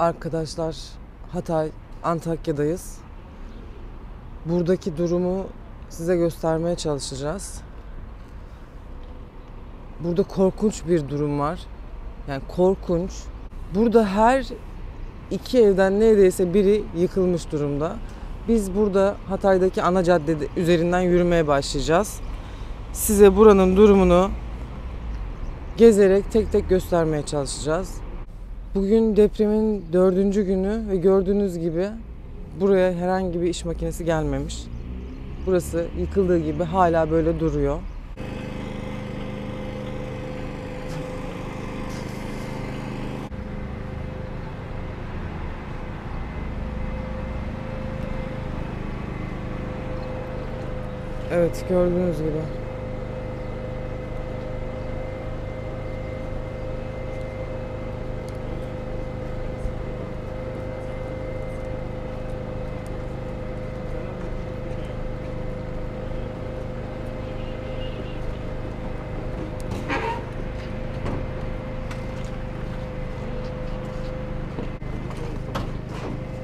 Arkadaşlar Hatay, Antakya'dayız. Buradaki durumu size göstermeye çalışacağız. Burada korkunç bir durum var. Yani korkunç. Burada her iki evden neredeyse biri yıkılmış durumda. Biz burada Hatay'daki ana cadde üzerinden yürümeye başlayacağız. Size buranın durumunu gezerek tek tek göstermeye çalışacağız. Bugün depremin dördüncü günü ve gördüğünüz gibi buraya herhangi bir iş makinesi gelmemiş. Burası yıkıldığı gibi hala böyle duruyor. Evet gördüğünüz gibi.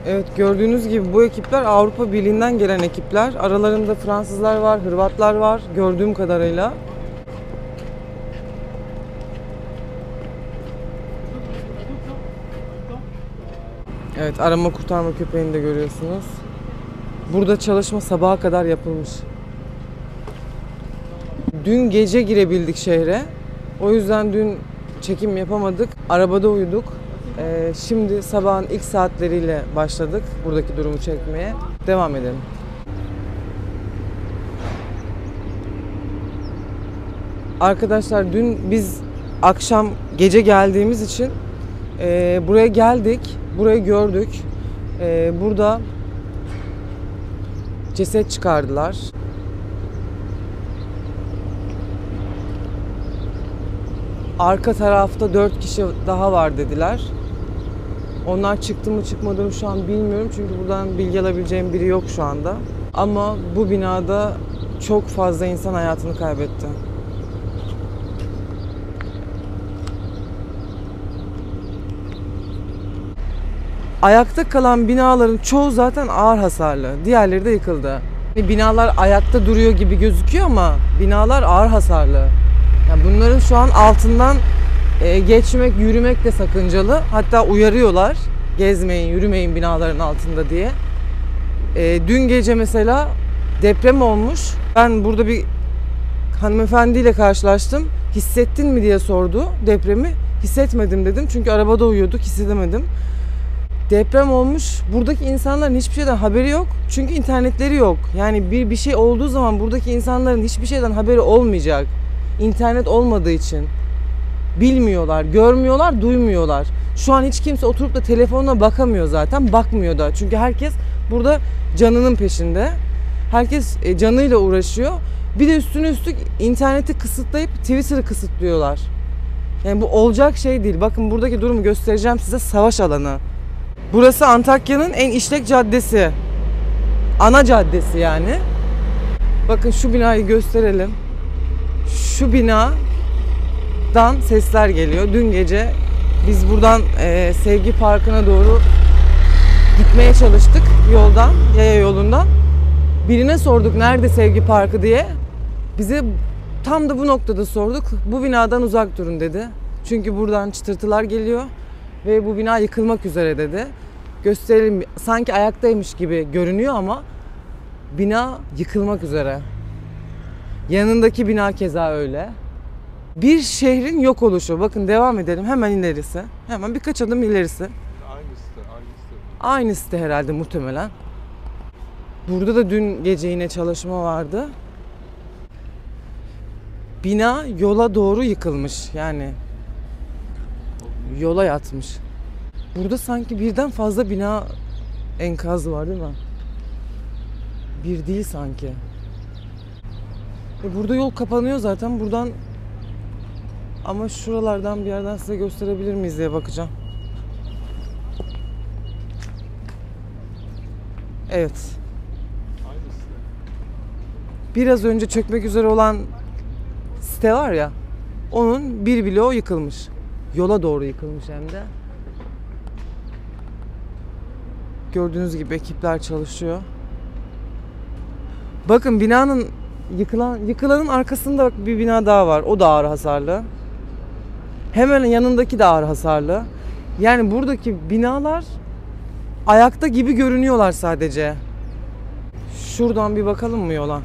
Evet gördüğünüz gibi bu ekipler Avrupa Birliği'nden gelen ekipler. Aralarında Fransızlar var, Hırvatlar var gördüğüm kadarıyla. Evet arama kurtarma köpeğini de görüyorsunuz. Burada çalışma sabaha kadar yapılmış. Dün gece girebildik şehre. O yüzden dün çekim yapamadık. Arabada uyuduk. Ee, şimdi sabahın ilk saatleriyle başladık buradaki durumu çekmeye. Devam edelim. Arkadaşlar dün biz akşam gece geldiğimiz için e, buraya geldik. Burayı gördük. E, burada ceset çıkardılar. Arka tarafta dört kişi daha var dediler. Onlar çıktı mı çıkmadı mı şu an bilmiyorum çünkü buradan bilgi alabileceğim biri yok şu anda. Ama bu binada çok fazla insan hayatını kaybetti. Ayakta kalan binaların çoğu zaten ağır hasarlı. Diğerleri de yıkıldı. Binalar ayakta duruyor gibi gözüküyor ama binalar ağır hasarlı. Yani bunların şu an altından e, geçmek, yürümek de sakıncalı. Hatta uyarıyorlar gezmeyin, yürümeyin binaların altında diye. E, dün gece mesela deprem olmuş. Ben burada bir hanımefendiyle karşılaştım. Hissettin mi diye sordu depremi. Hissetmedim dedim çünkü arabada uyuyorduk hissedemedim. Deprem olmuş. Buradaki insanların hiçbir şeyden haberi yok. Çünkü internetleri yok. Yani bir bir şey olduğu zaman buradaki insanların hiçbir şeyden haberi olmayacak. İnternet olmadığı için bilmiyorlar, görmüyorlar, duymuyorlar. Şu an hiç kimse oturup da telefonuna bakamıyor zaten. Bakmıyor da. Çünkü herkes burada canının peşinde. Herkes e, canıyla uğraşıyor. Bir de üstüne üstlük interneti kısıtlayıp Twitter'ı kısıtlıyorlar. Yani bu olacak şey değil. Bakın buradaki durumu göstereceğim size savaş alanı. Burası Antakya'nın en işlek caddesi. Ana caddesi yani. Bakın şu binayı gösterelim. Şu binadan sesler geliyor. Dün gece biz buradan e, Sevgi Parkı'na doğru gitmeye çalıştık yoldan, yaya yolundan. Birine sorduk nerede Sevgi Parkı diye. Bize tam da bu noktada sorduk. Bu binadan uzak durun dedi. Çünkü buradan çıtırtılar geliyor ve bu bina yıkılmak üzere dedi. Gösterelim sanki ayaktaymış gibi görünüyor ama bina yıkılmak üzere. Yanındaki bina keza öyle. Bir şehrin yok oluşu. Bakın devam edelim. Hemen ilerisi. Hemen birkaç adım ilerisi. Aynı site, aynı site. Aynı site herhalde muhtemelen. Burada da dün gece yine çalışma vardı. Bina yola doğru yıkılmış. Yani yola yatmış. Burada sanki birden fazla bina enkazı var değil mi? Bir değil sanki. E burada yol kapanıyor zaten. Buradan ama şuralardan bir yerden size gösterebilir miyiz diye bakacağım. Evet. Biraz önce çökmek üzere olan site var ya. Onun bir bloğu yıkılmış. Yola doğru yıkılmış hem de. Gördüğünüz gibi ekipler çalışıyor. Bakın binanın yıkılan yıkılanın arkasında bir bina daha var. O da ağır hasarlı. Hemen yanındaki de ağır hasarlı. Yani buradaki binalar ayakta gibi görünüyorlar sadece. Şuradan bir bakalım mı yola?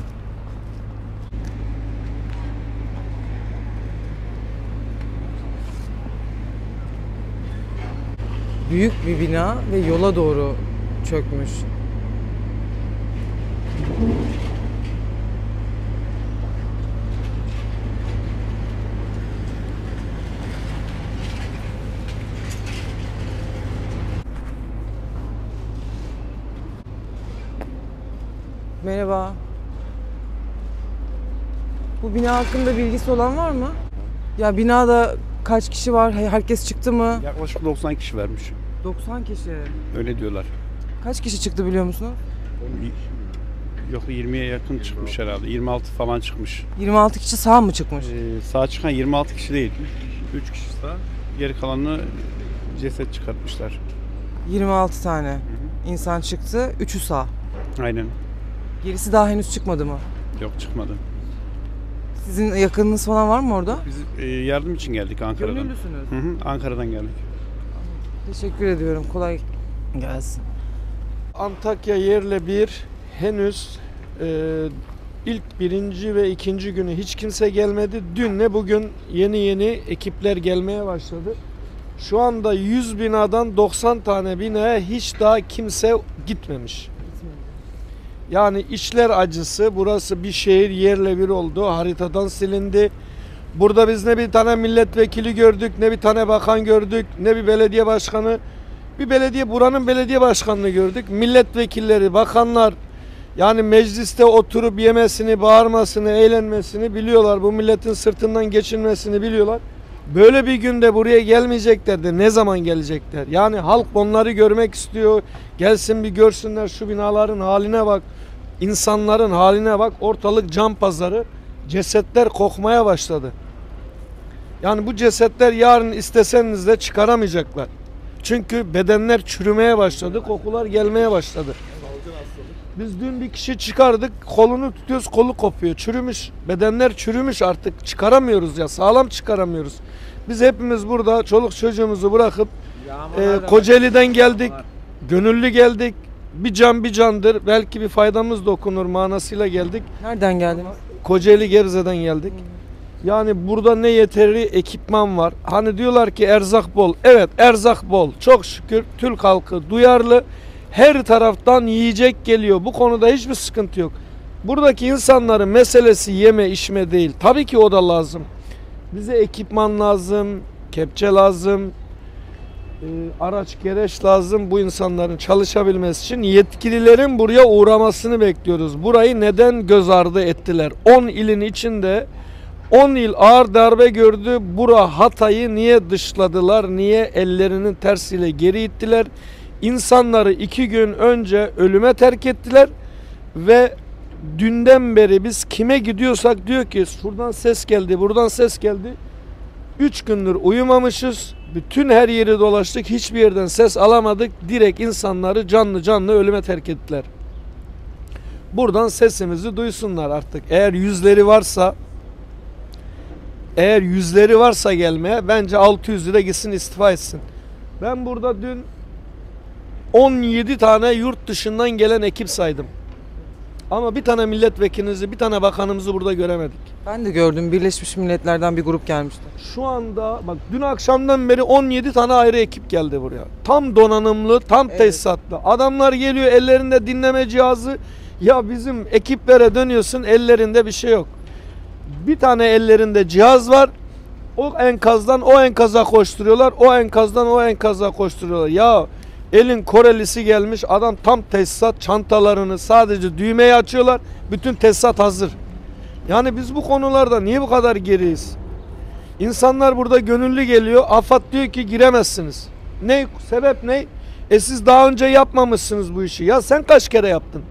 Büyük bir bina ve yola doğru çökmüş. Merhaba. Bu bina hakkında bilgisi olan var mı? Ya binada kaç kişi var? Herkes çıktı mı? Yaklaşık 90 kişi vermiş. 90 kişi. Öyle diyorlar. Kaç kişi çıktı biliyor musunuz? Yok 20'ye yakın çıkmış herhalde. 26 falan çıkmış. 26 kişi sağ mı çıkmış? Ee, sağ çıkan 26 kişi değil. 3 kişi sağ. Geri kalanını ceset çıkartmışlar. 26 tane insan çıktı. 3'ü sağ. Aynen. Gerisi daha henüz çıkmadı mı? Yok çıkmadı. Sizin yakınınız falan var mı orada? Biz e, yardım için geldik Ankara'dan. Gönüllüsünüz. Hı hı, Ankara'dan geldik. Teşekkür ediyorum. Kolay gelsin. Antakya yerle bir henüz e, ilk birinci ve ikinci günü hiç kimse gelmedi. Dünle bugün yeni yeni ekipler gelmeye başladı. Şu anda 100 binadan 90 tane binaya hiç daha kimse gitmemiş. Yani işler acısı. Burası bir şehir yerle bir oldu. Haritadan silindi. Burada biz ne bir tane milletvekili gördük, ne bir tane bakan gördük, ne bir belediye başkanı. Bir belediye buranın belediye başkanını gördük. Milletvekilleri, bakanlar yani mecliste oturup yemesini, bağırmasını, eğlenmesini biliyorlar. Bu milletin sırtından geçinmesini biliyorlar. Böyle bir günde buraya gelmeyecekler de ne zaman gelecekler? Yani halk onları görmek istiyor. Gelsin bir görsünler şu binaların haline bak. insanların haline bak. Ortalık cam pazarı. Cesetler kokmaya başladı. Yani bu cesetler yarın isteseniz de çıkaramayacaklar. Çünkü bedenler çürümeye başladı, kokular gelmeye başladı. Biz dün bir kişi çıkardık, kolunu tutuyoruz, kolu kopuyor. Çürümüş, bedenler çürümüş artık. Çıkaramıyoruz ya, sağlam çıkaramıyoruz. Biz hepimiz burada çoluk çocuğumuzu bırakıp e, Kocaeli'den geldik. Gönüllü geldik. Bir can bir candır. Belki bir faydamız dokunur manasıyla geldik. Nereden geldiniz? Kocaeli Gebze'den geldik. Yani burada ne yeterli ekipman var. Hani diyorlar ki erzak bol. Evet erzak bol. Çok şükür Türk halkı duyarlı. Her taraftan yiyecek geliyor. Bu konuda hiçbir sıkıntı yok. Buradaki insanların meselesi yeme içme değil. Tabii ki o da lazım. Bize ekipman lazım, kepçe lazım, e, araç gereç lazım bu insanların çalışabilmesi için. Yetkililerin buraya uğramasını bekliyoruz. Burayı neden göz ardı ettiler? 10 ilin içinde 10 il ağır darbe gördü. Bura Hatay'ı niye dışladılar? Niye ellerinin tersiyle geri ittiler? İnsanları iki gün önce ölüme terk ettiler ve dünden beri biz kime gidiyorsak diyor ki şuradan ses geldi, buradan ses geldi. Üç gündür uyumamışız. Bütün her yeri dolaştık. Hiçbir yerden ses alamadık. Direkt insanları canlı canlı ölüme terk ettiler. Buradan sesimizi duysunlar artık. Eğer yüzleri varsa eğer yüzleri varsa gelmeye bence 600 lira gitsin istifa etsin. Ben burada dün 17 tane yurt dışından gelen ekip saydım. Ama bir tane milletvekilinizi, bir tane bakanımızı burada göremedik. Ben de gördüm. Birleşmiş Milletler'den bir grup gelmişti. Şu anda bak dün akşamdan beri 17 tane ayrı ekip geldi buraya. Tam donanımlı, tam Evet. tesisatlı. Adamlar geliyor ellerinde dinleme cihazı. Ya bizim ekiplere dönüyorsun ellerinde bir şey yok. Bir tane ellerinde cihaz var. O enkazdan o enkaza koşturuyorlar. O enkazdan o enkaza koşturuyorlar. Ya elin Korelisi gelmiş adam tam tesisat çantalarını sadece düğmeyi açıyorlar. Bütün tesisat hazır. Yani biz bu konularda niye bu kadar geriyiz? İnsanlar burada gönüllü geliyor. AFAD diyor ki giremezsiniz. Ne sebep ne? E siz daha önce yapmamışsınız bu işi. Ya sen kaç kere yaptın?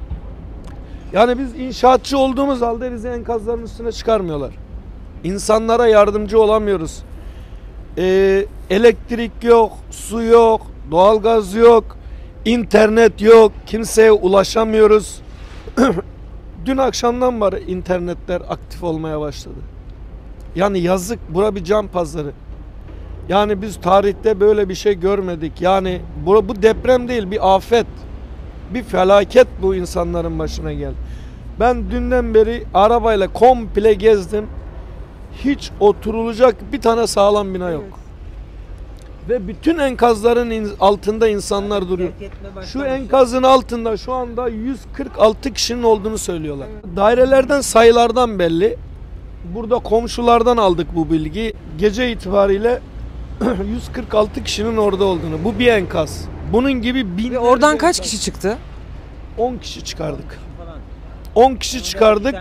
Yani biz inşaatçı olduğumuz halde bizi enkazların üstüne çıkarmıyorlar. İnsanlara yardımcı olamıyoruz. Ee, elektrik yok, su yok, doğalgaz yok. İnternet yok, kimseye ulaşamıyoruz. Dün akşamdan beri internetler aktif olmaya başladı. Yani yazık, bura bir can pazarı. Yani biz tarihte böyle bir şey görmedik. Yani bu, bu deprem değil, bir afet. Bir felaket bu insanların başına geldi. Ben dünden beri arabayla komple gezdim. Hiç oturulacak bir tane sağlam bina yok. Ve bütün enkazların in- altında insanlar duruyor. Şu enkazın altında şu anda 146 kişinin olduğunu söylüyorlar. Dairelerden sayılardan belli. Burada komşulardan aldık bu bilgi. Gece itibariyle 146 kişinin orada olduğunu. Bu bir enkaz. Bunun gibi bin Ve oradan kaç kişi çıktı? 10 kişi çıkardık. 10 kişi çıkardık.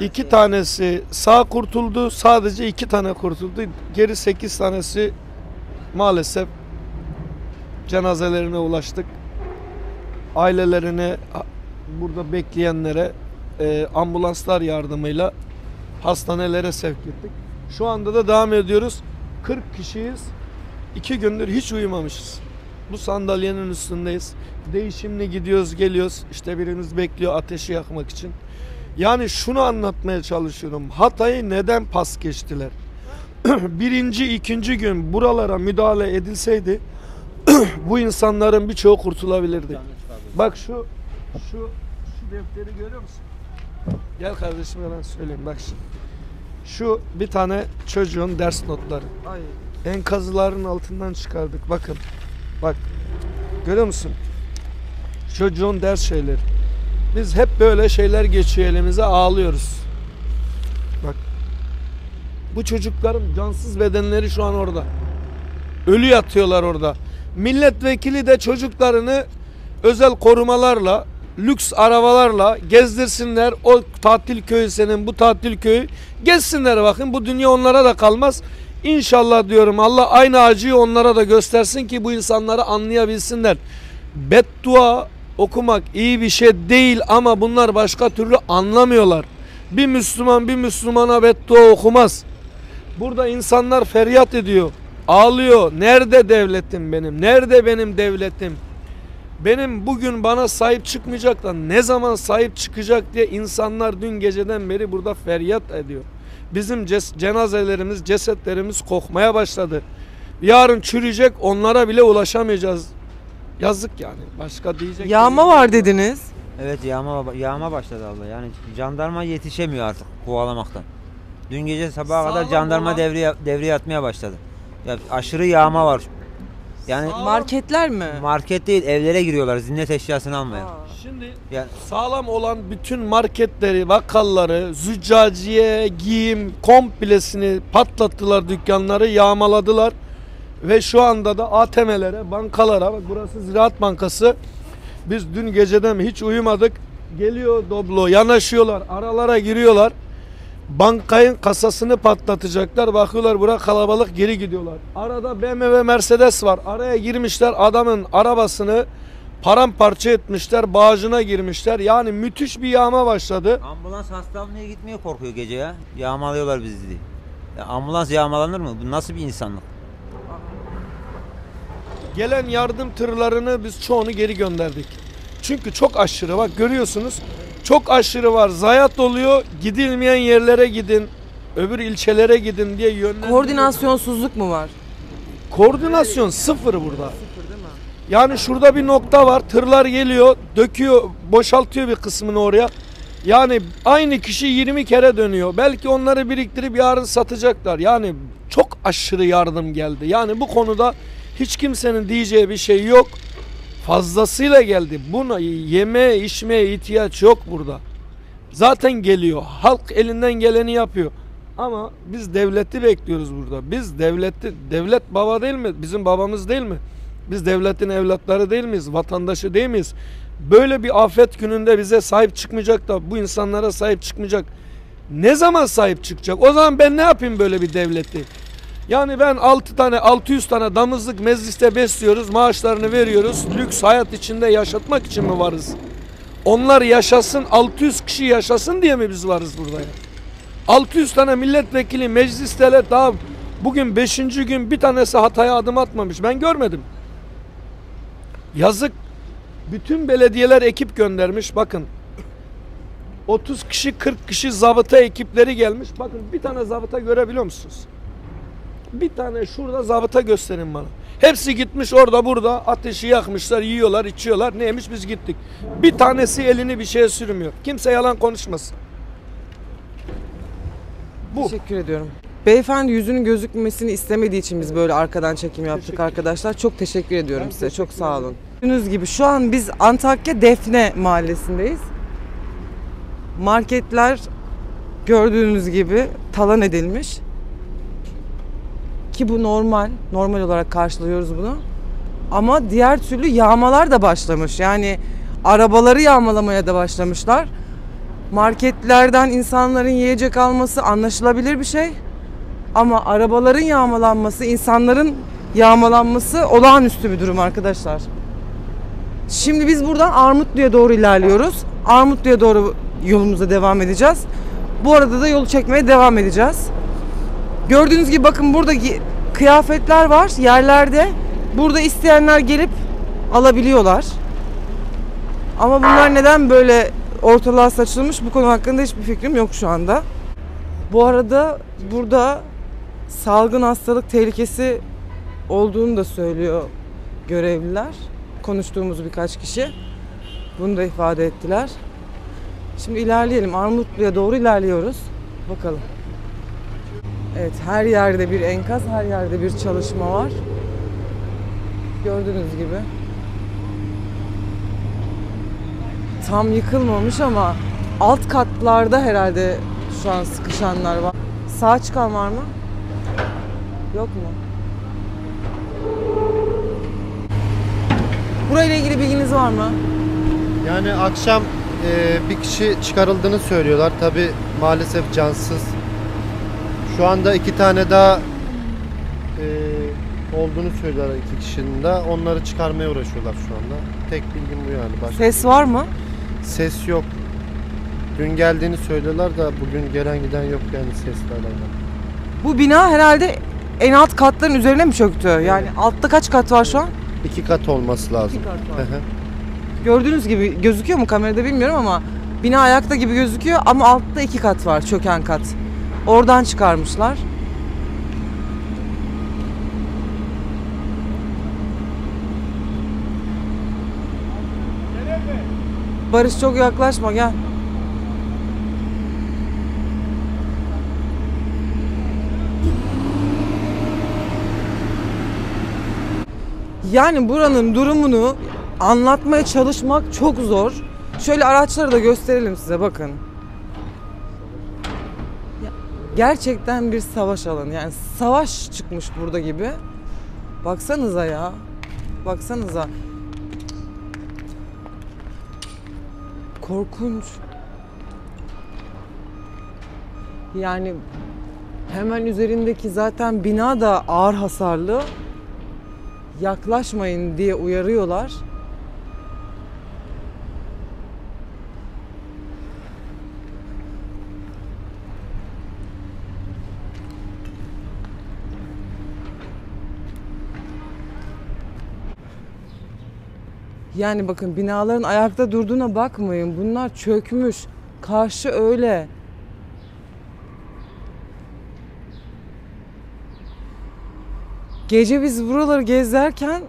İki tanesi sağ kurtuldu. Sadece iki tane kurtuldu. Geri sekiz tanesi maalesef cenazelerine ulaştık. Ailelerine burada bekleyenlere e, ambulanslar yardımıyla hastanelere sevk ettik. Şu anda da devam ediyoruz. 40 kişiyiz. İki gündür hiç uyumamışız. Bu sandalyenin üstündeyiz. Değişimli gidiyoruz geliyoruz. İşte birimiz bekliyor ateşi yakmak için. Yani şunu anlatmaya çalışıyorum. Hatay'ı neden pas geçtiler? Birinci, ikinci gün buralara müdahale edilseydi bu insanların birçoğu kurtulabilirdi. Bak şu şu şu defteri görüyor musun? Gel kardeşim hemen söyleyeyim bak şimdi. Şu bir tane çocuğun ders notları. Ay. Enkazıların altından çıkardık. Bakın. Bak. Görüyor musun? Çocuğun ders şeyleri. Biz hep böyle şeyler geçiyor elimize ağlıyoruz. Bu çocukların cansız bedenleri şu an orada. Ölü yatıyorlar orada. Milletvekili de çocuklarını özel korumalarla, lüks arabalarla gezdirsinler. O tatil köyü senin, bu tatil köyü gezsinler bakın. Bu dünya onlara da kalmaz. İnşallah diyorum Allah aynı acıyı onlara da göstersin ki bu insanları anlayabilsinler. Beddua okumak iyi bir şey değil ama bunlar başka türlü anlamıyorlar. Bir Müslüman bir Müslümana beddua okumaz. Burada insanlar feryat ediyor. Ağlıyor. Nerede devletim benim? Nerede benim devletim? Benim bugün bana sahip çıkmayacak da ne zaman sahip çıkacak diye insanlar dün geceden beri burada feryat ediyor. Bizim ces- cenazelerimiz, cesetlerimiz kokmaya başladı. Yarın çürüyecek onlara bile ulaşamayacağız. Yazık yani. Başka diyecek. Yağma var dediniz. Evet yağma yağma başladı abla. Yani jandarma yetişemiyor artık kovalamaktan. Dün gece sabaha kadar jandarma olan- devreye atmaya başladı. Ya aşırı yağma var. Yani Marketler mi? market değil evlere giriyorlar zинnet eşyasını almaya. Şimdi Yani sağlam olan bütün marketleri, bakkalları, züccaciye, giyim komplesini patlattılar dükkanları, yağmaladılar. Ve şu anda da ATM'lere, bankalara, bak burası Ziraat Bankası. Biz dün geceden hiç uyumadık. Geliyor Doblo, yanaşıyorlar, aralara giriyorlar. Bankayın kasasını patlatacaklar. Bakıyorlar bura kalabalık geri gidiyorlar. Arada BMW Mercedes var. Araya girmişler adamın arabasını paramparça etmişler. Bağcına girmişler. Yani müthiş bir yağma başladı. ambulans hasta almaya gitmeye korkuyor gece ya. Yağmalıyorlar bizi diye. Ya ambulans yağmalanır mı? Bu nasıl bir insanlık? Gelen yardım tırlarını biz çoğunu geri gönderdik. Çünkü çok aşırı bak görüyorsunuz. Çok aşırı var. Zayiat oluyor. Gidilmeyen yerlere gidin. Öbür ilçelere gidin diye yönlendiriyor. Koordinasyonsuzluk mu var? Koordinasyon sıfır burada. Yani şurada bir nokta var. Tırlar geliyor, döküyor, boşaltıyor bir kısmını oraya. Yani aynı kişi 20 kere dönüyor. Belki onları biriktirip yarın satacaklar. Yani çok aşırı yardım geldi. Yani bu konuda hiç kimsenin diyeceği bir şey yok. Fazlasıyla geldi. Buna yeme içmeye ihtiyaç yok burada. Zaten geliyor. Halk elinden geleni yapıyor. Ama biz devleti bekliyoruz burada. Biz devleti, devlet baba değil mi? Bizim babamız değil mi? Biz devletin evlatları değil miyiz? Vatandaşı değil miyiz? Böyle bir afet gününde bize sahip çıkmayacak da bu insanlara sahip çıkmayacak. Ne zaman sahip çıkacak? O zaman ben ne yapayım böyle bir devleti? Yani ben 6 tane 600 tane damızlık mecliste besliyoruz. Maaşlarını veriyoruz. Lüks hayat içinde yaşatmak için mi varız? Onlar yaşasın 600 kişi yaşasın diye mi biz varız burada ya? 600 tane milletvekili meclisteler daha bugün 5. gün bir tanesi hataya adım atmamış. Ben görmedim. Yazık. Bütün belediyeler ekip göndermiş. Bakın 30 kişi 40 kişi zabıta ekipleri gelmiş. Bakın bir tane zabıta görebiliyor musunuz? Bir tane şurada zabıta gösterin bana. Hepsi gitmiş orada burada ateşi yakmışlar, yiyorlar, içiyorlar. Neymiş biz gittik. Bir tanesi elini bir şeye sürmüyor. Kimse yalan konuşmasın. Bu. Teşekkür ediyorum. Beyefendi yüzünün gözükmesini istemediği için biz böyle arkadan çekim yaptık Teşekkür arkadaşlar. Çok teşekkür ediyorum Ben size. Çok teşekkür sağ olun. Gördüğünüz gibi şu an biz Antakya Defne mahallesindeyiz. Marketler gördüğünüz gibi talan edilmiş. Ki bu normal. Normal olarak karşılıyoruz bunu. Ama diğer türlü yağmalar da başlamış. Yani arabaları yağmalamaya da başlamışlar. Marketlerden insanların yiyecek alması anlaşılabilir bir şey. Ama arabaların yağmalanması, insanların yağmalanması olağanüstü bir durum arkadaşlar. Şimdi biz buradan Armutlu'ya doğru ilerliyoruz. Armutlu'ya doğru yolumuza devam edeceğiz. Bu arada da yolu çekmeye devam edeceğiz. Gördüğünüz gibi bakın burada kıyafetler var yerlerde. Burada isteyenler gelip alabiliyorlar. Ama bunlar neden böyle ortalığa saçılmış bu konu hakkında hiçbir fikrim yok şu anda. Bu arada burada salgın hastalık tehlikesi olduğunu da söylüyor görevliler. Konuştuğumuz birkaç kişi bunu da ifade ettiler. Şimdi ilerleyelim. Armutlu'ya doğru ilerliyoruz. Bakalım. Evet, her yerde bir enkaz, her yerde bir çalışma var. Gördüğünüz gibi. Tam yıkılmamış ama alt katlarda herhalde şu an sıkışanlar var. Sağ çıkan var mı? Yok mu? Burayla ilgili bilginiz var mı? Yani akşam e, bir kişi çıkarıldığını söylüyorlar. Tabi maalesef cansız. Şu anda iki tane daha e, olduğunu söylüyorlar iki kişinin de. Onları çıkarmaya uğraşıyorlar şu anda. Tek bilgim bu yani. Başka Ses var mı? ses yok. Dün geldiğini söylüyorlar da bugün gelen giden yok yani sesle alakalı. Bu bina herhalde en alt katların üzerine mi çöktü? Yani altta kaç kat var şu an? İki kat olması lazım. kat. Gördüğünüz gibi gözüküyor mu kamerada bilmiyorum ama bina ayakta gibi gözüküyor ama altta iki kat var çöken kat. Oradan çıkarmışlar. Barış çok yaklaşma gel. Yani buranın durumunu anlatmaya çalışmak çok zor. Şöyle araçları da gösterelim size bakın. Gerçekten bir savaş alanı. Yani savaş çıkmış burada gibi. Baksanıza ya. Baksanıza. Korkunç. Yani hemen üzerindeki zaten bina da ağır hasarlı yaklaşmayın diye uyarıyorlar. Yani bakın binaların ayakta durduğuna bakmayın. Bunlar çökmüş. Karşı öyle. Gece biz buraları gezerken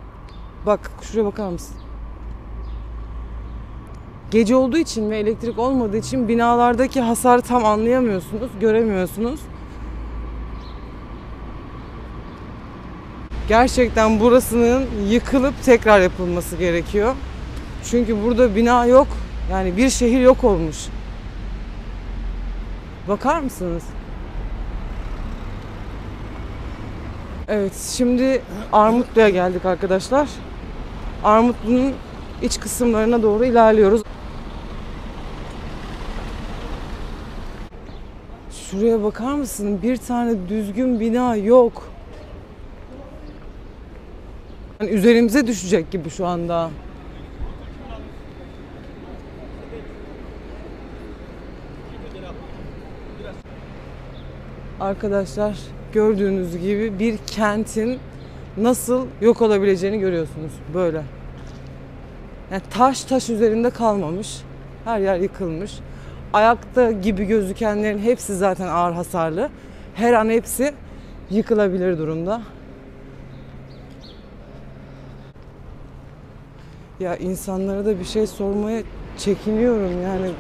bak şuraya bakar mısın? Gece olduğu için ve elektrik olmadığı için binalardaki hasarı tam anlayamıyorsunuz, göremiyorsunuz. Gerçekten burasının yıkılıp tekrar yapılması gerekiyor. Çünkü burada bina yok. Yani bir şehir yok olmuş. Bakar mısınız? Evet, şimdi Armutlu'ya geldik arkadaşlar. Armutlu'nun iç kısımlarına doğru ilerliyoruz. Şuraya bakar mısın? Bir tane düzgün bina yok. Yani üzerimize düşecek gibi şu anda. Arkadaşlar gördüğünüz gibi bir kentin nasıl yok olabileceğini görüyorsunuz böyle. Yani taş taş üzerinde kalmamış. Her yer yıkılmış. Ayakta gibi gözükenlerin hepsi zaten ağır hasarlı. Her an hepsi yıkılabilir durumda. Ya insanlara da bir şey sormaya çekiniyorum yani.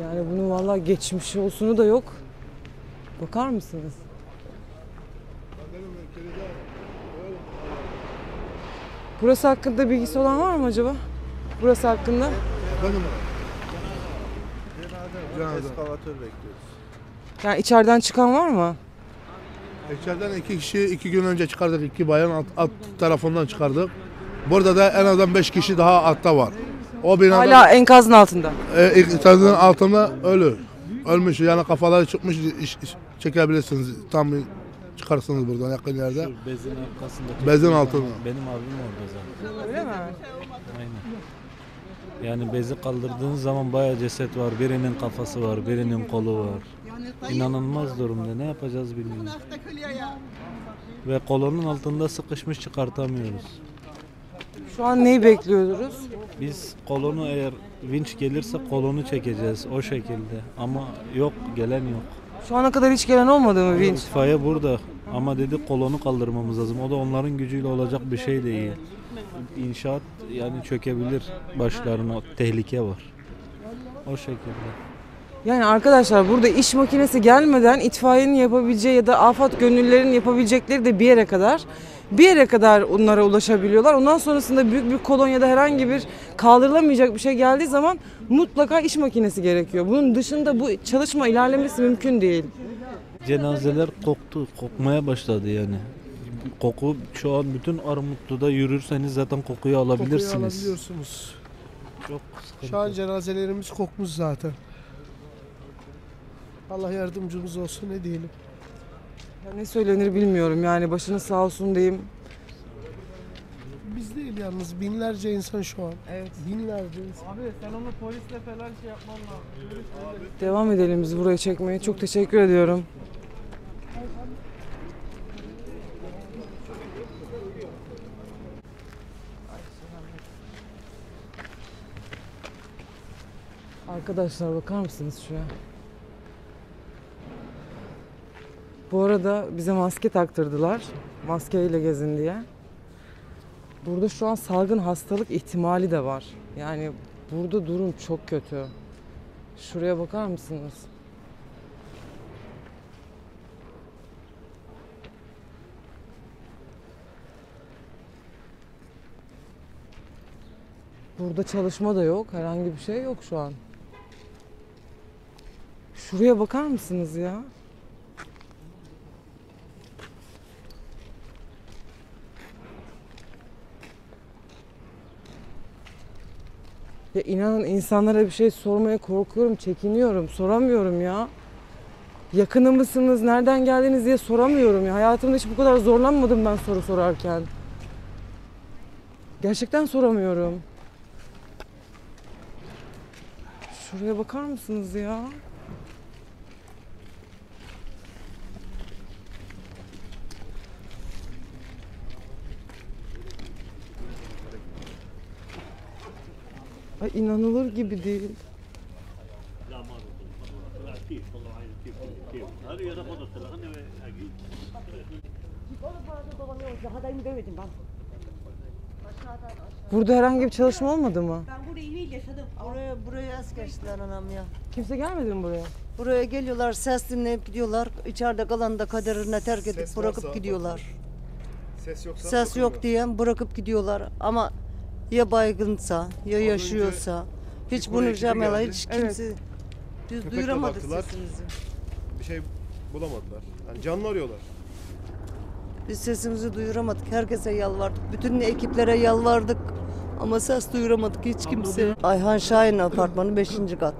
Yani bunun vallahi geçmişi olsunu da yok. Bakar mısınız? Burası hakkında bilgisi olan var mı acaba? Burası hakkında? Eskavatör bekliyoruz. Yani içeriden çıkan var mı? İçeriden iki kişi iki gün önce çıkardık. iki bayan alt, alt tarafından çıkardık. Burada da en azından beş kişi daha altta var. O binada Hala enkazın altında. e, enkazın altında ölü. Ölmüş yani kafaları çıkmış iş- iş- çekebilirsiniz. Tam bir çıkarsınız buradan yakın yerde. Bezin arkasındaki. Bezin altında. Benim abim orada zaten. Öyle mi? Aynen. Yani bezi kaldırdığınız zaman bayağı ceset var. Birinin kafası var, birinin kolu var. İnanılmaz durumda. Ne yapacağız bilmiyoruz. Ve kolonun altında sıkışmış çıkartamıyoruz. Şu an neyi bekliyoruz? Biz kolonu eğer vinç gelirse kolonu çekeceğiz o şekilde. Ama yok gelen yok. Şu ana kadar hiç gelen olmadı mı vinç? İtfaiye burada ama dedi kolonu kaldırmamız lazım. O da onların gücüyle olacak bir şey değil. İnşaat yani çökebilir başlarına tehlike var. O şekilde. Yani arkadaşlar burada iş makinesi gelmeden itfaiyenin yapabileceği ya da afat gönüllülerin yapabilecekleri de bir yere kadar bir yere kadar onlara ulaşabiliyorlar. Ondan sonrasında büyük bir kolon ya da herhangi bir kaldırılamayacak bir şey geldiği zaman mutlaka iş makinesi gerekiyor. Bunun dışında bu çalışma ilerlemesi mümkün değil. Cenazeler koktu, kokmaya başladı yani. Koku şu an bütün Armutlu'da yürürseniz zaten kokuyu alabilirsiniz. Kokuyu alabiliyorsunuz. Çok sıkıntı. Şu an cenazelerimiz kokmuş zaten. Allah yardımcımız olsun ne diyelim. Ya ne söylenir bilmiyorum yani başınız sağ olsun diyeyim. Biz değil yalnız binlerce insan şu an. Evet. Binlerce insan. Abi sen onu polisle falan şey yapman lazım. Devam edelim biz burayı çekmeye. Çok teşekkür ediyorum. Arkadaşlar bakar mısınız şuraya? Bu arada bize maske taktırdılar. Maskeyle gezin diye. Burada şu an salgın hastalık ihtimali de var. Yani burada durum çok kötü. Şuraya bakar mısınız? Burada çalışma da yok. Herhangi bir şey yok şu an. Şuraya bakar mısınız ya? Ya inanın insanlara bir şey sormaya korkuyorum, çekiniyorum, soramıyorum ya. Yakını mısınız, nereden geldiniz diye soramıyorum ya. Hayatımda hiç bu kadar zorlanmadım ben soru sorarken. Gerçekten soramıyorum. Şuraya bakar mısınız ya? Ay inanılır gibi değil. Burada herhangi bir çalışma olmadı mı? Ben burayı iyi yaşadım. Buraya, buraya es geçtiler anam ya. Kimse gelmedi mi buraya? Buraya geliyorlar, ses dinleyip gidiyorlar. İçeride kalan da kaderine terk edip Ses bırakıp varsa gidiyorlar. Ses yoksa Ses yok diyen bırakıp gidiyorlar. Ama ya baygınsa, ya yaşıyorsa. Hiç bunu geldi. hiç Evet. kimse... Biz duyuramadık baktılar. sesimizi. bir şey bulamadılar. Yani canlı arıyorlar. Biz sesimizi duyuramadık. Herkese yalvardık. Bütün ekiplere yalvardık. Ama ses duyuramadık hiç kimse. Ayhan Şahin apartmanı 5. kat.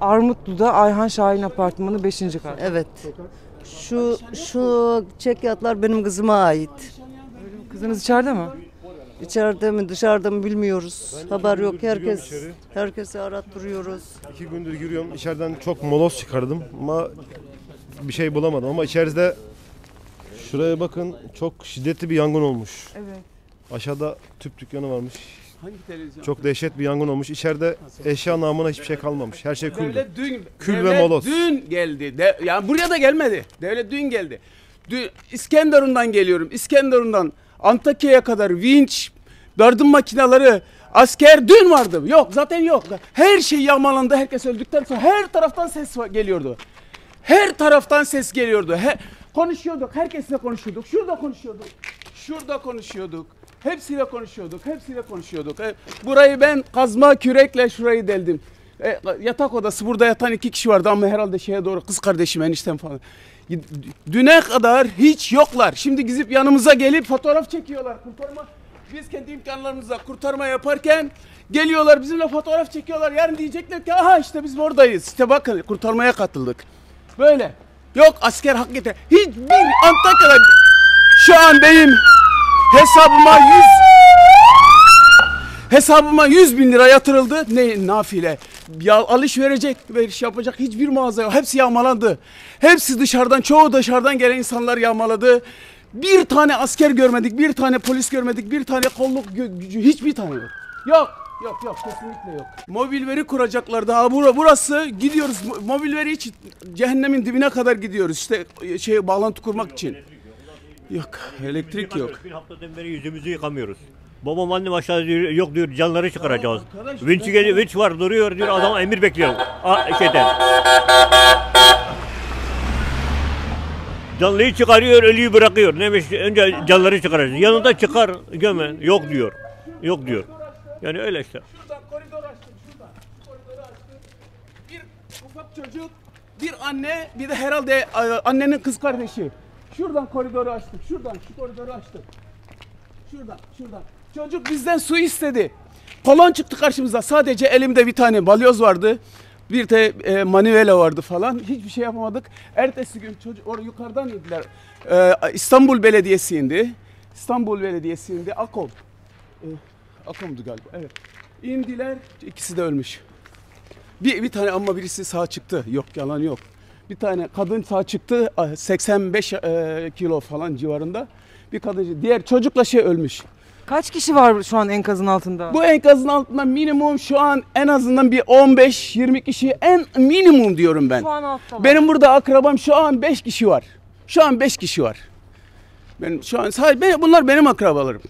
Armutlu'da Ayhan Şahin Apartmanı 5. kat. Evet. Şu şu çekyatlar benim kızıma ait. Kızınız içeride mi? İçeride mi dışarıda mı bilmiyoruz. Ben Haber yok. giriyorum Herkes içeri. herkesi arattırıyoruz. İki gündür yürüyorum. İçeriden çok moloz çıkardım ama bir şey bulamadım ama içeride şuraya bakın çok şiddetli bir yangın olmuş. Evet. Aşağıda tüp dükkanı varmış. Hangi televizyon? Çok dehşet bir yangın olmuş. İçeride eşya namına hiçbir şey kalmamış. Her şey küldü. Devlet dün, Kül ve devlet moloz. dün geldi. De, yani buraya da gelmedi. Devlet dün geldi. Dün İskenderun'dan geliyorum. İskenderun'dan Antakya'ya kadar vinç, yardım makineleri, asker dün vardı. Yok zaten yok. Her şey yağmalandı. Herkes öldükten sonra her taraftan ses geliyordu. Her taraftan ses geliyordu. He, konuşuyorduk. Herkesle konuşuyorduk. Şurada konuşuyorduk. Şurada konuşuyorduk. Hepsiyle konuşuyorduk. Hepsiyle konuşuyorduk. E, burayı ben kazma kürekle şurayı deldim. E, yatak odası burada yatan iki kişi vardı ama herhalde şeye doğru kız kardeşim eniştem falan. Düne kadar hiç yoklar. Şimdi gizip yanımıza gelip fotoğraf çekiyorlar. Kurtarma biz kendi imkanlarımızla kurtarma yaparken geliyorlar bizimle fotoğraf çekiyorlar. Yarın diyecekler ki aha işte biz buradayız. İşte bakın kurtarmaya katıldık. Böyle. Yok asker hak getir. Hiçbir Antakya'da şu an benim hesabıma 100 hesabıma 100 bin lira yatırıldı. Ne nafile. Ya alış verecek, veriş yapacak hiçbir mağaza yok. Hepsi yağmalandı. Hepsi dışarıdan, çoğu dışarıdan gelen insanlar yağmaladı. Bir tane asker görmedik, bir tane polis görmedik, bir tane kolluk gücü, hiçbir tane yok. Yok, yok, yok, kesinlikle yok. Mobil veri kuracaklar daha. Bura, burası gidiyoruz. Mo- Mobil veri için cehennemin dibine kadar gidiyoruz. İşte şey bağlantı kurmak için. Yok, elektrik yok. Bir haftadan beri yüzümüzü yıkamıyoruz. Babam annem aşağı diyor, yok diyor canları çıkaracağız. Vinç geliyor, vinç var duruyor diyor adam emir bekliyor. A, şeyden. Canlıyı çıkarıyor, ölüyü bırakıyor. Neymiş önce canları çıkaracağız. Yanında çıkar göme. Yok diyor. Yok diyor. Yani öyle işte. Şuradan koridor açtım, şuradan. Koridoru açtım. Bir ufak çocuk, bir anne, bir de herhalde e, annenin kız kardeşi. Şuradan koridoru açtık, şuradan şu koridoru açtık. Şuradan, şuradan. Çocuk bizden su istedi. Kolon çıktı karşımıza. Sadece elimde bir tane balyoz vardı. Bir de e, manivela vardı falan. Hiçbir şey yapamadık. Ertesi gün çocuk oraya yukarıdan indiler. E, İstanbul Belediyesi indi. İstanbul Belediyesi indi. Akom. E, Akom'du galiba. Evet. İndiler. İkisi de ölmüş. Bir, bir tane ama birisi sağ çıktı. Yok yalan yok. Bir tane kadın sağ çıktı. ah, 85 e, kilo falan civarında. Bir kadın. Diğer çocukla şey ölmüş. Kaç kişi var şu an enkazın altında? Bu enkazın altında minimum şu an en azından bir 15-20 kişi en minimum diyorum ben. Şu an altta var. Benim burada akrabam şu an 5 kişi var. Şu an 5 kişi var. Ben şu an sadece bunlar benim akrabalarım.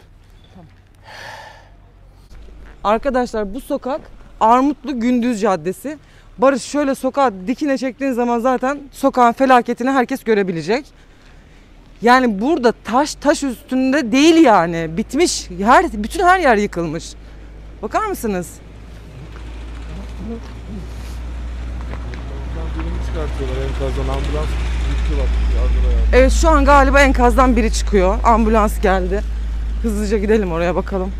Arkadaşlar bu sokak Armutlu Gündüz Caddesi. Barış şöyle sokağa dikine çektiğin zaman zaten sokağın felaketini herkes görebilecek. Yani burada taş taş üstünde değil yani. Bitmiş. Her bütün her yer yıkılmış. Bakar mısınız? Birini çıkartıyorlar enkazdan ambulans gitti bak yardıma yardım. Evet şu an galiba enkazdan biri çıkıyor. Ambulans geldi. Hızlıca gidelim oraya bakalım.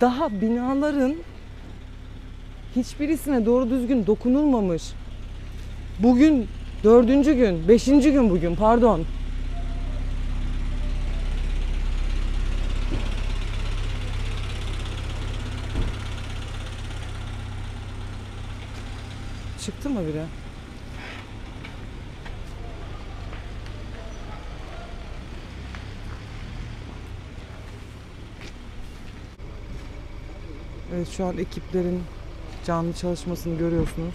Daha binaların hiçbirisine doğru düzgün dokunulmamış. Bugün dördüncü gün, beşinci gün bugün pardon. Çıktı mı biri? Evet şu an ekiplerin canlı çalışmasını görüyorsunuz.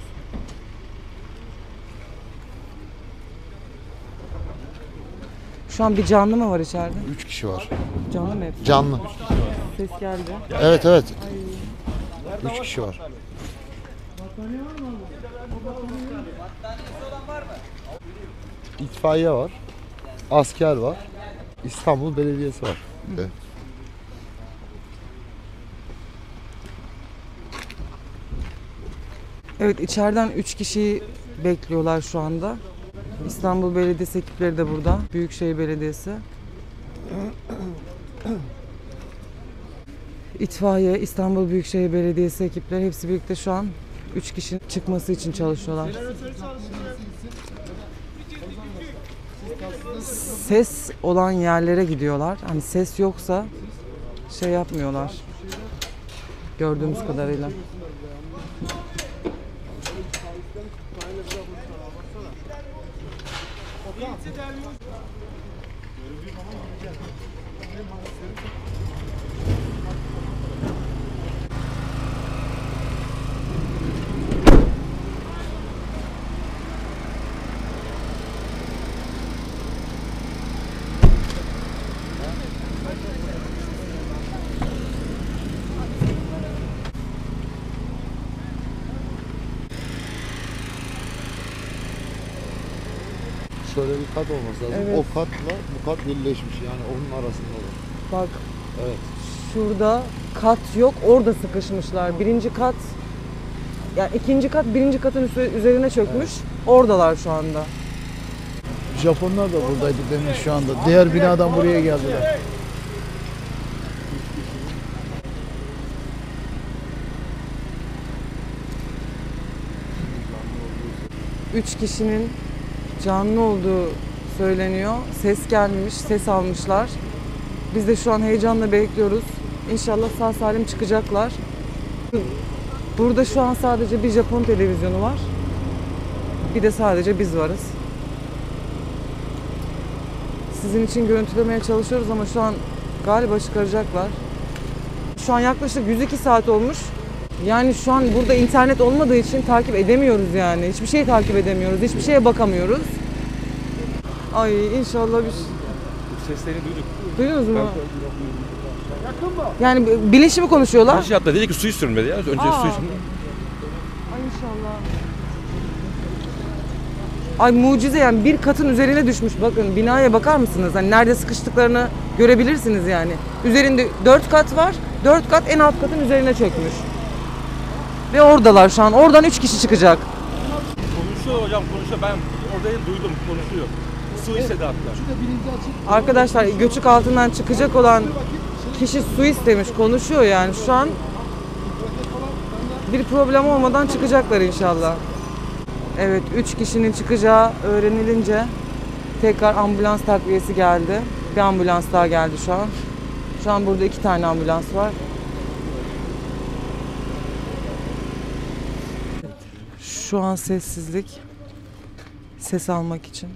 Şu an bir canlı mı var içeride? 3 kişi var. Canlı mı hepsi? Canlı. Ses geldi. Evet evet. 3 kişi var. İtfaiye var. Asker var. İstanbul Belediyesi var. Evet. Evet içeriden 3 kişiyi bekliyorlar şu anda. İstanbul Belediyesi ekipleri de burada. Büyükşehir Belediyesi. İtfaiye, İstanbul Büyükşehir Belediyesi ekipleri hepsi birlikte şu an 3 kişinin çıkması için çalışıyorlar. Ses olan yerlere gidiyorlar. Hani ses yoksa şey yapmıyorlar. Gördüğümüz kadarıyla. Şöyle bir kat olması lazım. Evet. O katla bu kat birleşmiş yani onun arasında olan. Bak Evet. şurada kat yok orada sıkışmışlar. Birinci kat yani ikinci kat birinci katın üzerine çökmüş. Oradalar şu anda. Japonlar da buradaydı demin şu anda. Diğer binadan buraya geldiler. Üç kişinin canlı olduğu söyleniyor. Ses gelmiş, ses almışlar. Biz de şu an heyecanla bekliyoruz. İnşallah sağ salim çıkacaklar. Burada şu an sadece bir Japon televizyonu var. Bir de sadece biz varız. Sizin için görüntülemeye çalışıyoruz ama şu an galiba çıkaracaklar. Şu an yaklaşık 102 saat olmuş. Yani şu an burada internet olmadığı için takip edemiyoruz yani. Hiçbir şey takip edemiyoruz. Hiçbir şeye bakamıyoruz. Ay inşallah bir şey. Seslerini duyduk. Duydunuz mu? Yani bilinçli mi konuşuyorlar? Karşı hatta dedi ki suyu sürmedi ya. Önce Aa. suyu sürmedi. Ay inşallah. Ay mucize yani bir katın üzerine düşmüş bakın binaya bakar mısınız? Hani nerede sıkıştıklarını görebilirsiniz yani. Üzerinde dört kat var. Dört kat en alt katın üzerine çökmüş. Ve oradalar şu an. Oradan üç kişi çıkacak. Konuşuyor hocam konuşuyor. Ben oradayım duydum konuşuyor. Su istedi hatta. Arkadaşlar göçük altından çıkacak olan kişi su istemiş. Konuşuyor yani şu an. Bir problem olmadan çıkacaklar inşallah. Evet 3 kişinin çıkacağı öğrenilince tekrar ambulans takviyesi geldi. Bir ambulans daha geldi şu an. Şu an burada iki tane ambulans var. Şu an sessizlik. Ses almak için.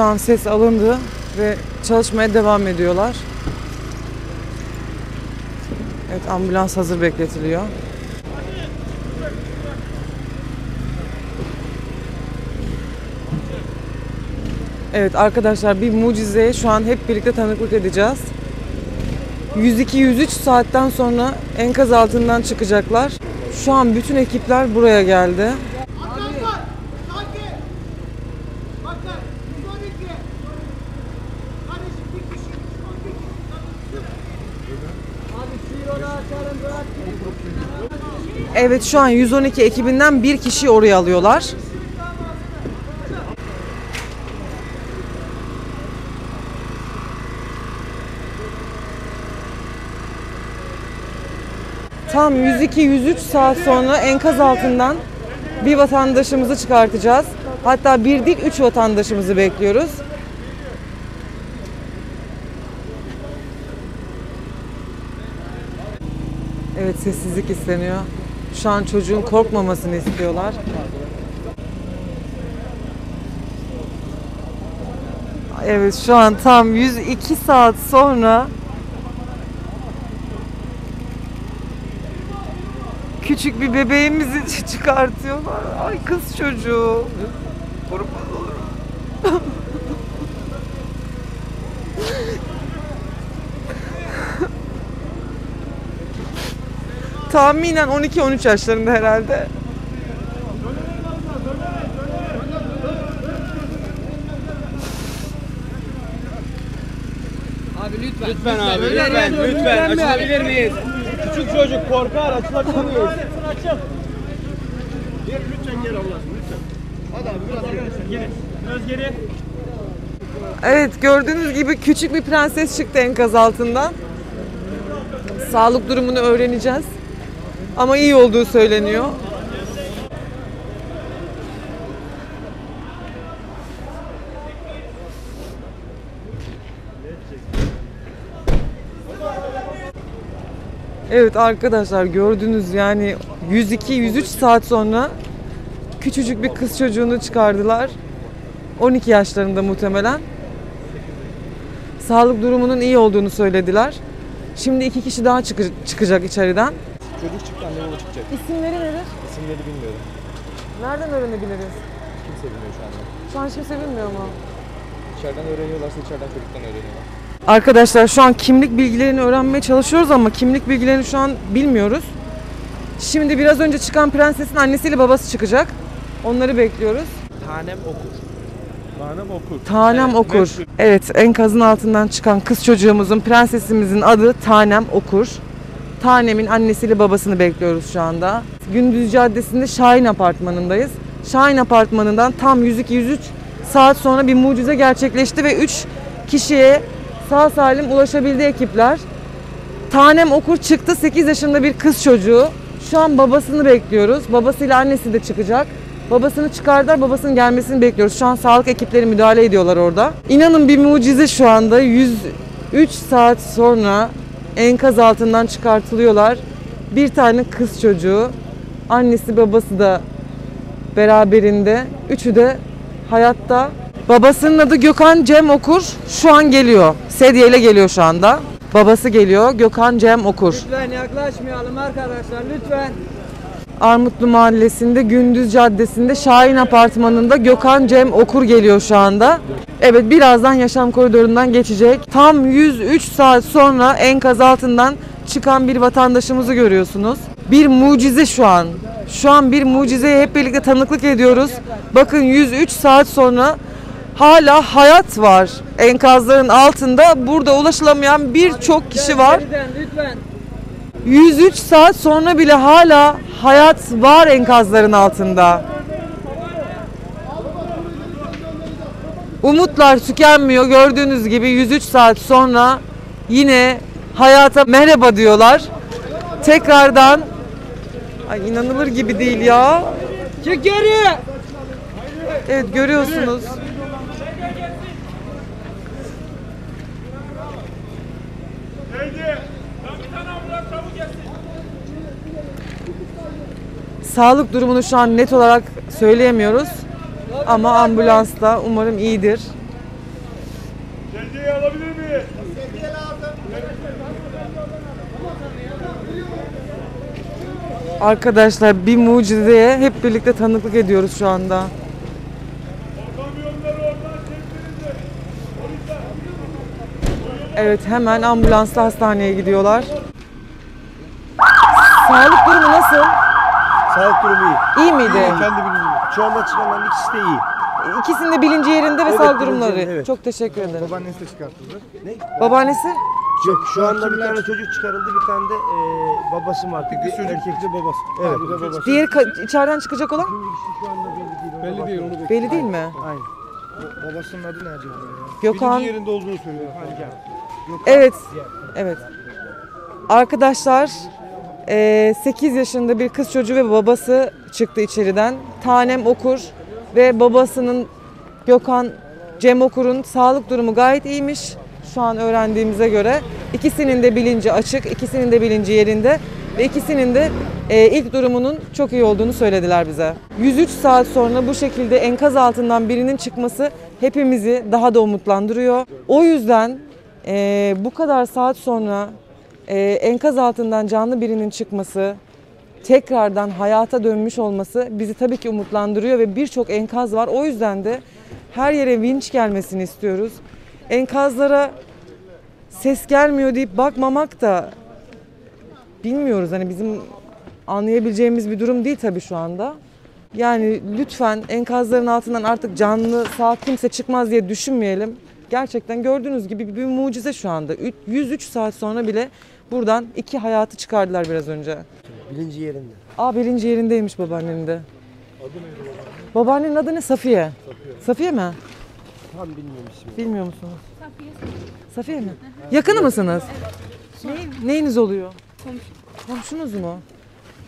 Şu an ses alındı ve çalışmaya devam ediyorlar. Evet ambulans hazır bekletiliyor. Evet arkadaşlar bir mucizeye şu an hep birlikte tanıklık edeceğiz. 102-103 saatten sonra enkaz altından çıkacaklar. Şu an bütün ekipler buraya geldi. Evet şu an 112 ekibinden bir kişi oraya alıyorlar. Tam 102-103 saat sonra enkaz altından bir vatandaşımızı çıkartacağız. Hatta bir değil üç vatandaşımızı bekliyoruz. Evet sessizlik isteniyor. Şu an çocuğun korkmamasını istiyorlar. Evet şu an tam 102 saat sonra küçük bir bebeğimizi çıkartıyorlar. Ay kız çocuğu. Kurban Tahminen 12-13 yaşlarında herhalde. Abi lütfen. Lütfen abi lütfen lütfen açılabilir miyiz? Küçük çocuk korkar açılabilir miyiz? Gel lütfen gel Allah aşkına lütfen. Hadi abi biraz geri. Geri. Biraz geri. Evet gördüğünüz gibi küçük bir prenses çıktı enkaz altından. Sağlık durumunu öğreneceğiz. Ama iyi olduğu söyleniyor. Evet arkadaşlar gördünüz yani 102-103 saat sonra küçücük bir kız çocuğunu çıkardılar. 12 yaşlarında muhtemelen. Sağlık durumunun iyi olduğunu söylediler. Şimdi iki kişi daha çıkacak içeriden. Çocuk çıktı anne baba çıkacak. İsimleri nedir? İsimleri bilmiyorum. Nereden öğrenebiliriz? Kimse bilmiyor şu anda. Şu an kimse bilmiyor mu? İçeriden öğreniyorlarsa içeriden çocuktan öğreniyorlar. Arkadaşlar şu an kimlik bilgilerini öğrenmeye çalışıyoruz ama kimlik bilgilerini şu an bilmiyoruz. Şimdi biraz önce çıkan prensesin annesiyle babası çıkacak. Onları bekliyoruz. Tanem okur. Tanem okur. Tanem Evet, Okur. Evet enkazın altından çıkan kız çocuğumuzun prensesimizin adı Tanem Okur. Tanem'in annesiyle babasını bekliyoruz şu anda. Gündüz Caddesi'nde Şahin Apartmanı'ndayız. Şahin Apartmanı'ndan tam 102-103 saat sonra bir mucize gerçekleşti ve 3 kişiye sağ salim ulaşabildi ekipler. Tanem Okur çıktı 8 yaşında bir kız çocuğu. Şu an babasını bekliyoruz. Babasıyla annesi de çıkacak. Babasını çıkardılar, babasının gelmesini bekliyoruz. Şu an sağlık ekipleri müdahale ediyorlar orada. İnanın bir mucize şu anda. 103 saat sonra enkaz altından çıkartılıyorlar. Bir tane kız çocuğu, annesi babası da beraberinde. Üçü de hayatta. Babasının adı Gökhan Cem Okur. Şu an geliyor. Sedye ile geliyor şu anda. Babası geliyor. Gökhan Cem Okur. Lütfen yaklaşmayalım arkadaşlar lütfen. Armutlu Mahallesi'nde Gündüz Caddesi'nde Şahin Apartmanı'nda Gökhan Cem Okur geliyor şu anda. Evet birazdan yaşam koridorundan geçecek. Tam 103 saat sonra enkaz altından çıkan bir vatandaşımızı görüyorsunuz. Bir mucize şu an. Şu an bir mucizeye hep birlikte tanıklık ediyoruz. Bakın 103 saat sonra hala hayat var. Enkazların altında burada ulaşılamayan birçok kişi var. Lütfen lütfen. 103 saat sonra bile hala hayat var enkazların altında. Umutlar tükenmiyor. Gördüğünüz gibi 103 saat sonra yine hayata merhaba diyorlar. Tekrardan Ay inanılır gibi değil ya. Çık geri. Evet görüyorsunuz. Sağlık durumunu şu an net olarak söyleyemiyoruz. Ama ambulansta umarım iyidir. Sedyeyi alabilir miyim? Arkadaşlar bir mucizeye hep birlikte tanıklık ediyoruz şu anda. Evet hemen ambulansla hastaneye gidiyorlar. Sağlık durumu nasıl? Sağlık durumu iyi. İyi miydi? İyi, kendi gibi. Şu anda çıkanların ikisi de iyi. İkisinin de bilinci yerinde ve Evet, sağlık durumları. evet. Çok teşekkür ederim. Babaannesi de çıkartıldı. Ne? Babaannesi? Yok şu anda bir tane çocuk çıkarıldı bir tane de e, babası var. Bir çocuk erkek de babası. Evet. Bir babası. Diğeri içeriden çıkacak olan? Belli değil onu Belli değil mi? Aynen. Babasının adı ne acaba? Gökhan. Birinci yerinde olduğunu söylüyor. Evet. Evet. Arkadaşlar 8 yaşında bir kız çocuğu ve babası çıktı içeriden. Tanem Okur ve babasının Gökhan Cem Okur'un sağlık durumu gayet iyiymiş. Şu an öğrendiğimize göre. ikisinin de bilinci açık, ikisinin de bilinci yerinde ve ikisinin de e, ilk durumunun çok iyi olduğunu söylediler bize. 103 saat sonra bu şekilde enkaz altından birinin çıkması hepimizi daha da umutlandırıyor. O yüzden e, bu kadar saat sonra e, enkaz altından canlı birinin çıkması, tekrardan hayata dönmüş olması bizi tabii ki umutlandırıyor ve birçok enkaz var. O yüzden de her yere vinç gelmesini istiyoruz. Enkazlara ses gelmiyor deyip bakmamak da bilmiyoruz. Hani bizim anlayabileceğimiz bir durum değil tabii şu anda. Yani lütfen enkazların altından artık canlı sağ kimse çıkmaz diye düşünmeyelim. Gerçekten gördüğünüz gibi bir mucize şu anda. Üç- 103 saat sonra bile buradan iki hayatı çıkardılar biraz önce. Bilinci yerinde. Aa birinci yerindeymiş babaannenin de. Babaannenin adı ne? Safiye. Safiye, mi? Tam bilmiyorum ismini. Bilmiyor musunuz? Safiye mi? Yakını mısınız? Neyiniz oluyor? Komşunuz mu?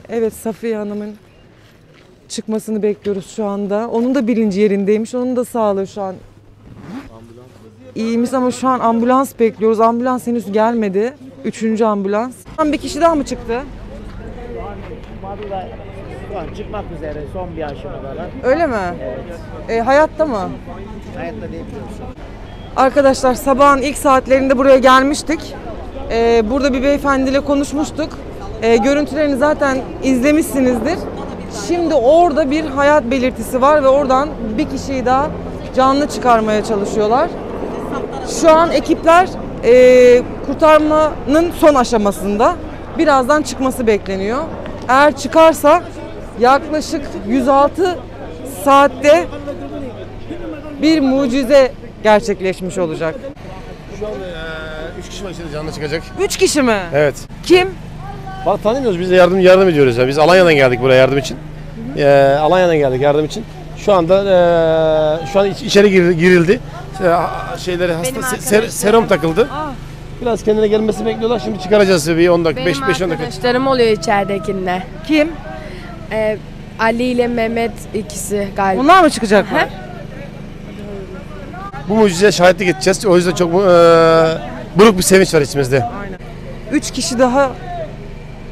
Evet Safiye Hanım'ın çıkmasını bekliyoruz şu anda. Onun da bilinci yerindeymiş. Onun da sağlığı şu an iyiymiş ama şu an ambulans bekliyoruz. Ambulans henüz gelmedi. Üçüncü ambulans. Bir kişi daha mı çıktı? An çıkmak üzere son bir aşamadalar. Öyle mi? Evet. E, hayatta mı? Hayatta diyebiliyoruz. Arkadaşlar sabahın ilk saatlerinde buraya gelmiştik. Ee, burada bir beyefendiyle konuşmuştuk. Ee, görüntülerini zaten izlemişsinizdir. Şimdi orada bir hayat belirtisi var ve oradan bir kişiyi daha canlı çıkarmaya çalışıyorlar. Şu an ekipler e, kurtarmanın son aşamasında. Birazdan çıkması bekleniyor. Eğer çıkarsa yaklaşık 106 saatte bir mucize gerçekleşmiş olacak. Şu an 3 kişi var içinde canlı çıkacak. Üç kişi mi? Evet. Kim? Bak tanımıyoruz biz de yardım yardım ediyoruz ya. Biz Alanya'dan geldik buraya yardım için. Ee, Alanya'dan geldik yardım için. Şu anda ee, şu an iç- içeri gir- girildi. Şeyleri hasta se- ser- serum takıldı. Biraz kendine gelmesi bekliyorlar. Şimdi çıkaracağız bir 10 dakika 5 5 10 dakika. arkadaşlarım oluyor içeridekinde. Kim? Ee, Ali ile Mehmet ikisi galiba. Onlar mı çıkacaklar? Bu mucizeye şahitlik edeceğiz. O yüzden çok ee, buruk bir sevinç var içimizde. Üç kişi daha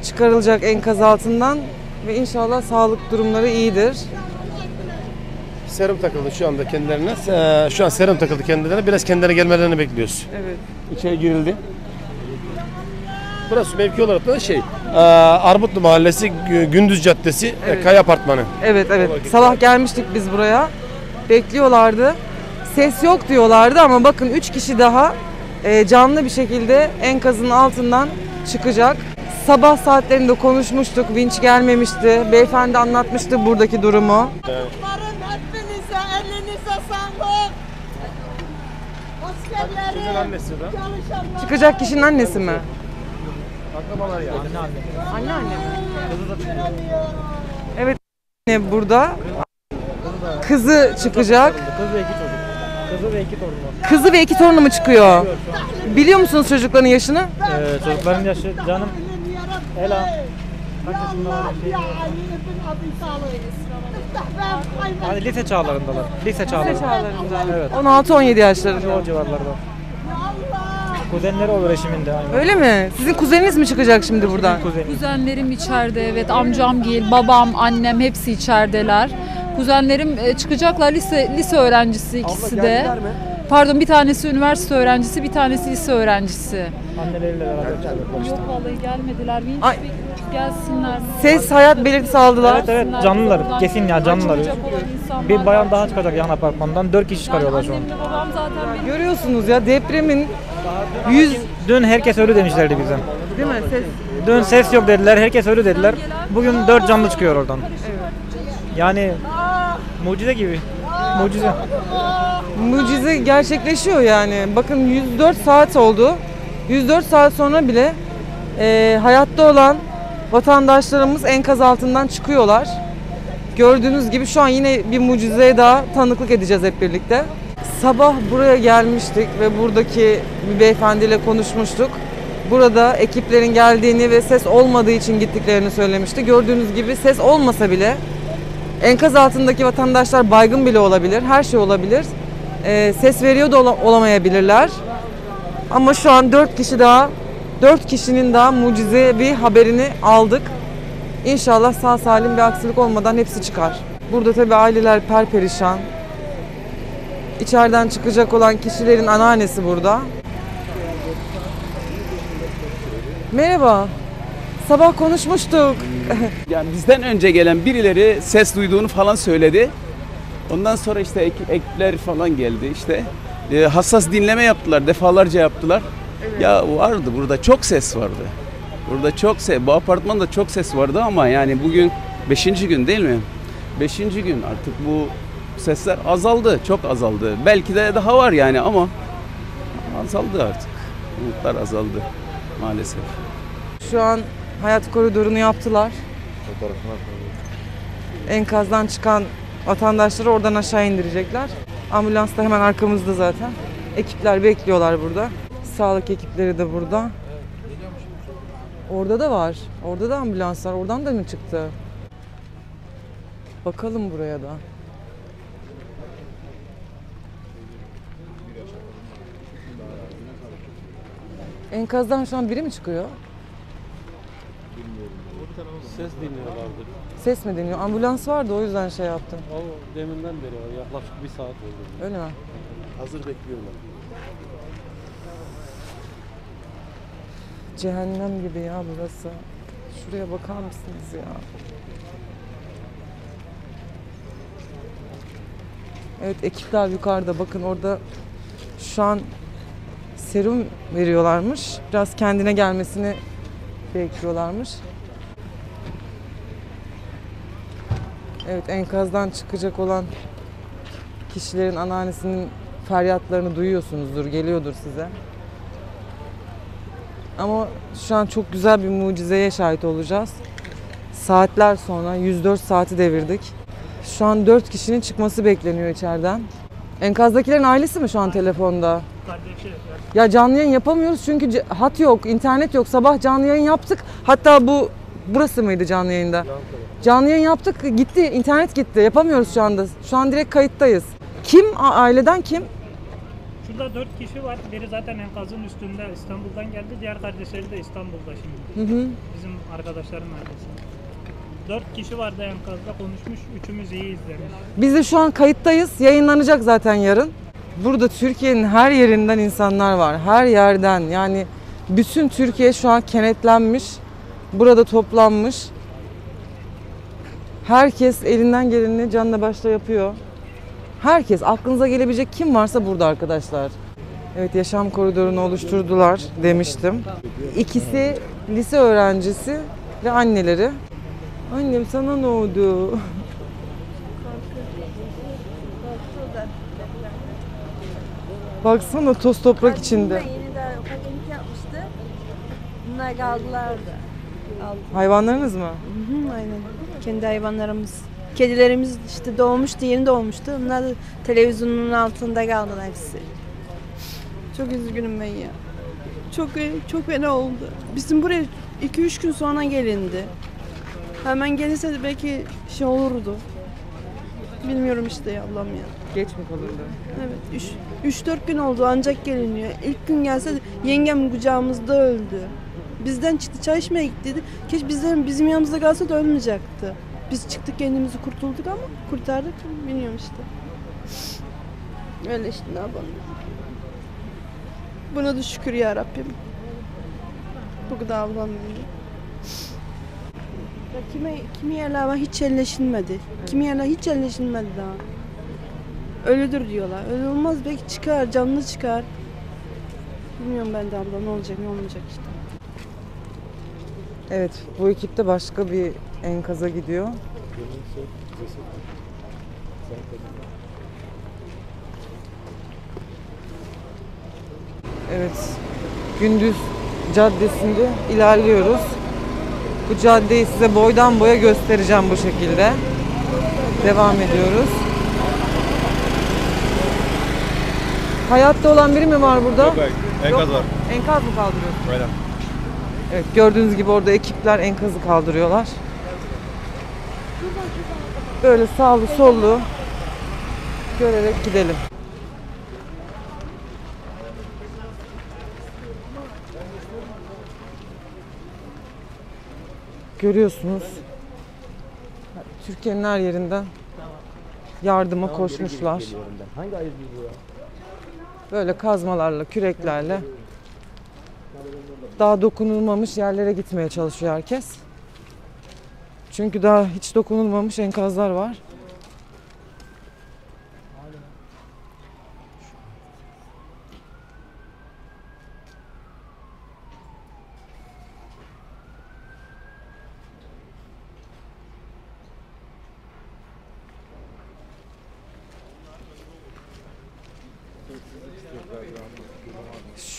çıkarılacak enkaz altından ve inşallah sağlık durumları iyidir. Serum takıldı şu anda kendilerine. Ee, şu an serum takıldı kendilerine. Biraz kendilerine gelmelerini bekliyoruz. Evet. İçeri girildi. Burası mevki olarak da şey, e, Armutlu Mahallesi, Gü- Gündüz Caddesi, e, Evet. Kaya Apartmanı. Evet evet. Sabah gelmiştik biz buraya. Bekliyorlardı. Ses yok diyorlardı ama bakın üç kişi daha e, canlı bir şekilde enkazın altından çıkacak. Sabah saatlerinde konuşmuştuk. Vinç gelmemişti. Beyefendi anlatmıştı buradaki durumu. Hepinize Askerlerim, annesi de. çalışanlar. Çıkacak kişinin annesi mi? Akrabalar ya. Anne anne. Anne anne? Evet anne burada. Kızı çıkacak. Kız ve iki çocuk. Kızı ve iki torunu. Kızı ve iki torunu mu çıkıyor? Biliyor musunuz çocukların yaşını? Ee, çocukların yaşı canım Ela. Var? Şey, hani lise çağlarındalar. Lise çağlarında. Evet. 16-17 yaşlarında. O civarlarda. Kuzenleri olur eşimin de. Aynen. Öyle mi? Sizin kuzeniniz mi çıkacak şimdi buradan? Kuzenlerim içeride evet amcam gel, babam, annem hepsi içerideler. Kuzenlerim e, çıkacaklar lise lise öğrencisi ikisi de. mi? Pardon bir tanesi üniversite öğrencisi, bir tanesi lise öğrencisi. Anneleriyle beraber işte. Yok vallahi gelmediler. Bir Ay. gelsinler. Ses hayat belirtisi aldılar. Evet evet canlılar. Kesin ya canlılar. Bir bayan daha çıkacak yan apartmandan. Dört kişi çıkarıyorlar şu an. Annemle babam zaten beni Görüyorsunuz ya depremin yüz Dün herkes ölü demişlerdi bize. değil mi? Ses. Dün ses yok dediler, herkes ölü dediler. Bugün dört canlı çıkıyor oradan. Yani mucize gibi. Mucize. Mucize gerçekleşiyor yani. Bakın 104 saat oldu. 104 saat sonra bile e, hayatta olan vatandaşlarımız enkaz altından çıkıyorlar. Gördüğünüz gibi şu an yine bir mucizeye daha tanıklık edeceğiz hep birlikte. Sabah buraya gelmiştik ve buradaki bir beyefendiyle konuşmuştuk. Burada ekiplerin geldiğini ve ses olmadığı için gittiklerini söylemişti. Gördüğünüz gibi ses olmasa bile enkaz altındaki vatandaşlar baygın bile olabilir, her şey olabilir. Ee, ses veriyor da ola- olamayabilirler. Ama şu an dört kişi daha, dört kişinin daha mucize bir haberini aldık. İnşallah sağ salim bir aksilik olmadan hepsi çıkar. Burada tabii aileler perperişan. İçeriden çıkacak olan kişilerin anneannesi burada. Merhaba. Sabah konuşmuştuk. Yani bizden önce gelen birileri ses duyduğunu falan söyledi. Ondan sonra işte ekip, ekipler falan geldi işte. Ee, hassas dinleme yaptılar, defalarca yaptılar. Ya vardı burada çok ses vardı. Burada çok ses, bu apartmanda çok ses vardı ama yani bugün 5. gün değil mi? 5. gün artık bu sesler azaldı, çok azaldı. Belki de daha var yani ama azaldı artık. Umutlar azaldı maalesef. Şu an hayat koridorunu yaptılar. Enkazdan çıkan vatandaşları oradan aşağı indirecekler. Ambulans da hemen arkamızda zaten. Ekipler bekliyorlar burada. Sağlık ekipleri de burada. Orada da var. Orada da ambulans var. Oradan da mı çıktı? Bakalım buraya da. Enkazdan şu an biri mi çıkıyor? Ses dinliyorlardı. Ses mi dinliyor? Ambulans vardı o yüzden şey yaptım. O deminden beri var. Yaklaşık bir saat oldu. Öyle mi? Hazır bekliyorlar. Cehennem gibi ya burası. Şuraya bakar mısınız ya? Evet ekipler yukarıda. Bakın orada şu an serum veriyorlarmış. Biraz kendine gelmesini bekliyorlarmış. Evet enkazdan çıkacak olan kişilerin anneannesinin feryatlarını duyuyorsunuzdur, geliyordur size. Ama şu an çok güzel bir mucizeye şahit olacağız. Saatler sonra 104 saati devirdik. Şu an 4 kişinin çıkması bekleniyor içeriden. Enkazdakilerin ailesi mi şu an telefonda? Ya canlı yayın yapamıyoruz çünkü hat yok, internet yok. Sabah canlı yayın yaptık. Hatta bu burası mıydı canlı yayında? Canlı yayın yaptık, gitti, internet gitti. Yapamıyoruz şu anda. Şu an direkt kayıttayız. Kim? Aileden kim? Şurada dört kişi var. Biri zaten enkazın üstünde İstanbul'dan geldi. Diğer kardeşleri de İstanbul'da şimdi. Hı hı. Bizim arkadaşların ailesi. Dört kişi vardı enkazda konuşmuş. Üçümüz iyi izlemiş. Biz de şu an kayıttayız. Yayınlanacak zaten yarın. Burada Türkiye'nin her yerinden insanlar var. Her yerden yani bütün Türkiye şu an kenetlenmiş. Burada toplanmış. Herkes elinden geleni canla başla yapıyor. Herkes aklınıza gelebilecek kim varsa burada arkadaşlar. Evet yaşam koridorunu oluşturdular demiştim. İkisi lise öğrencisi ve anneleri. Annem sana ne oldu? Baksana toz toprak içinde. Yeni de pakenik yapmıştı. Bunlar kaldılar da. Hayvanlarınız mı? Hı hı, aynen. Kendi hayvanlarımız. Kedilerimiz işte doğmuştu, yeni doğmuştu. Onlar da televizyonun altında kaldılar hepsi. Çok üzgünüm ben ya. Çok çok fena oldu. Bizim buraya 2-3 gün sonra gelindi. Hemen gelirse de belki şey olurdu. Bilmiyorum işte ya Allah'ım ya. Geç mi kalırdı? Evet. 3-4 gün oldu ancak geliniyor. İlk gün gelse de yengem kucağımızda öldü. Bizden çıktı çay içmeye gitti dedi. Keşke bizden, bizim yanımızda kalsa da ölmeyecekti. Biz çıktık kendimizi kurtulduk ama kurtardık bilmiyorum işte. Öyle işte ne yapalım. Buna da şükür ya Rabbim. Bu kadar ablam ya kime, kimi yerler var hiç elleşilmedi. Kimi yerler hiç elleşilmedi daha. Ölüdür diyorlar. Öyle olmaz belki çıkar, canlı çıkar. Bilmiyorum ben de abla ne olacak ne olmayacak işte. Evet bu ekip de başka bir enkaza gidiyor. Evet gündüz caddesinde ilerliyoruz. Bu caddeyi size boydan boya göstereceğim bu şekilde. Devam ediyoruz. Hayatta olan biri mi var burada? Yok. Enkaz Yok. var. Enkaz mı kaldırıyorsun? Aynen. Evet gördüğünüz gibi orada ekipler enkazı kaldırıyorlar. Böyle sağlı sollu görerek gidelim. Görüyorsunuz. Türkiye'nin her yerinden yardıma koşmuşlar. Bu ya? Böyle kazmalarla, küreklerle daha dokunulmamış yerlere gitmeye çalışıyor herkes. Çünkü daha hiç dokunulmamış enkazlar var.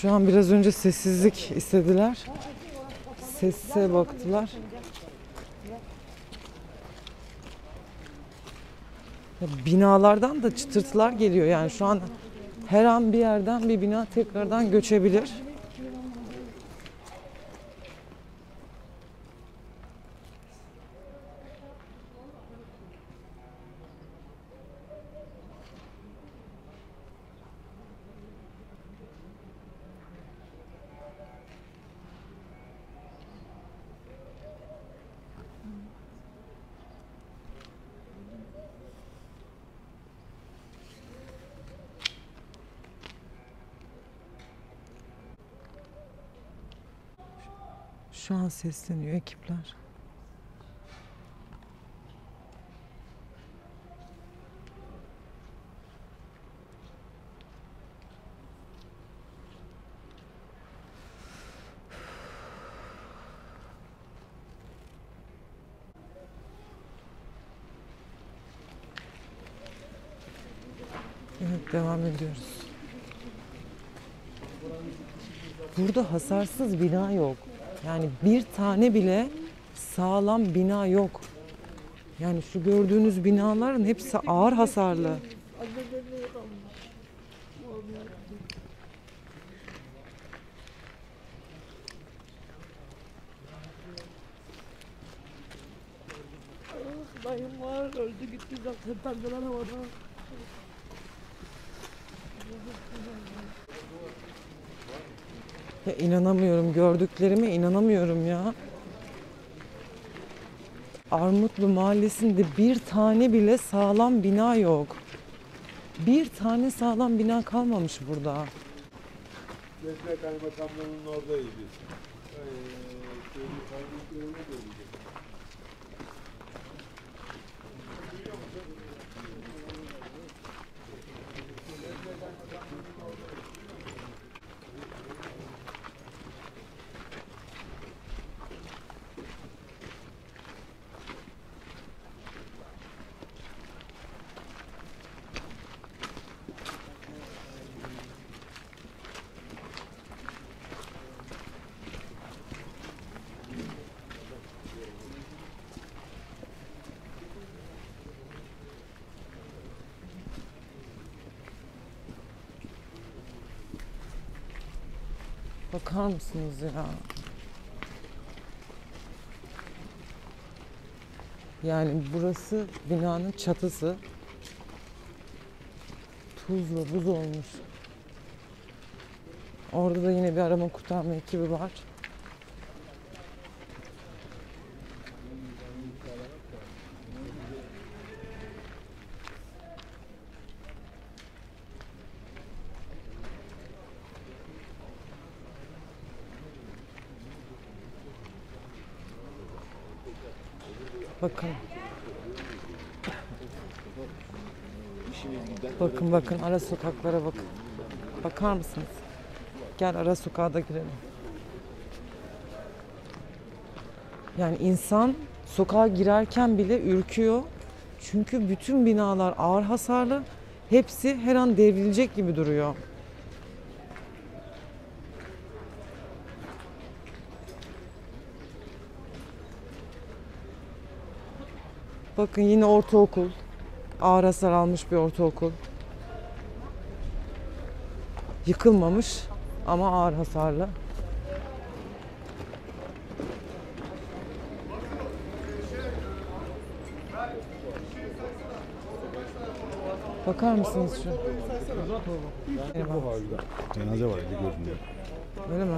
Şu an biraz önce sessizlik istediler. Sesse baktılar. Ya binalardan da çıtırtılar geliyor yani şu an her an bir yerden bir bina tekrardan göçebilir. Şu an sesleniyor ekipler. Devam ediyoruz. Burada hasarsız bina yok. Yani bir tane bile sağlam bina yok. Yani şu gördüğünüz binaların hepsi ağır hasarlı. Dayım var öldü gitti zaten perdeler havada. Ya inanamıyorum gördüklerime inanamıyorum ya. Armutlu mahallesinde bir tane bile sağlam bina yok. Bir tane sağlam bina kalmamış burada. Defne kaymakamlığının oradayız biz. Ee, Bakar mısınız ya? Yani burası binanın çatısı. Tuzla buz olmuş. Orada da yine bir arama kurtarma ekibi var. Bakın. Bakın bakın ara sokaklara bakın. Bakar mısınız? Gel ara sokağa da girelim. Yani insan sokağa girerken bile ürküyor. Çünkü bütün binalar ağır hasarlı. Hepsi her an devrilecek gibi duruyor. Bakın yine ortaokul. Ağır hasar almış bir ortaokul. Yıkılmamış ama ağır hasarlı. Bakar mısınız şu? Cenaze var eli görünüyor. Öyle mi?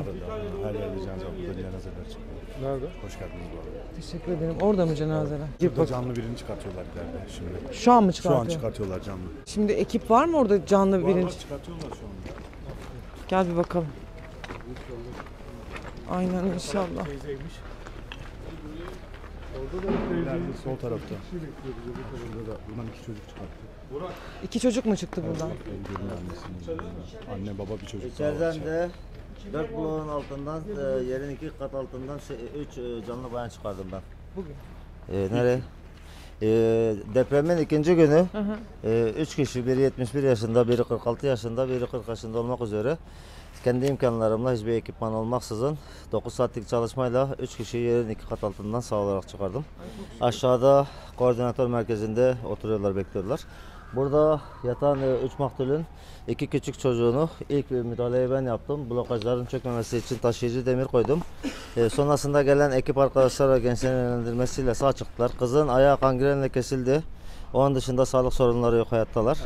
Her yerde cenaze. Burada cenazeler çıkıyor. Nerede? Hoş geldiniz bu arada. Teşekkür ederim. Orada mı cenazeler? Gir Burada bak. canlı birini çıkartıyorlar ileride şimdi. Şu an mı Şu çıkartıyor? an çıkartıyorlar canlı. Şimdi ekip var mı orada canlı Var, var, birinci? çıkartıyorlar şu anda. Gel bir bakalım. Aynen inşallah. İleride sol tarafta. Şurada da bundan iki çocuk çıkarttı. İki çocuk mu çıktı buradan? Evlerin annesinin. Anne baba bir çocuk daha var. İçeriden de dört bloğun altından, e, yerin iki kat altından şey, üç e, canlı bayan çıkardım ben. Bugün? E, nereye? Ee, depremin ikinci günü Hı hı. e, üç kişi, biri 71 yaşında, biri 46 yaşında, biri 40 yaşında olmak üzere kendi imkanlarımla hiçbir ekipman olmaksızın 9 saatlik çalışmayla 3 kişiyi yerin iki kat altından sağ olarak çıkardım. Aşağıda koordinatör merkezinde oturuyorlar, bekliyorlar. Burada yatan 3 maktulün iki küçük çocuğunu ilk müdahaleyi ben yaptım. Blokajların çökmemesi için taşıyıcı demir koydum. E, sonrasında gelen ekip arkadaşlar gençlerin yönlendirmesiyle sağ çıktılar. Kızın ayağı kangrenle kesildi. Onun dışında sağlık sorunları yok hayattalar.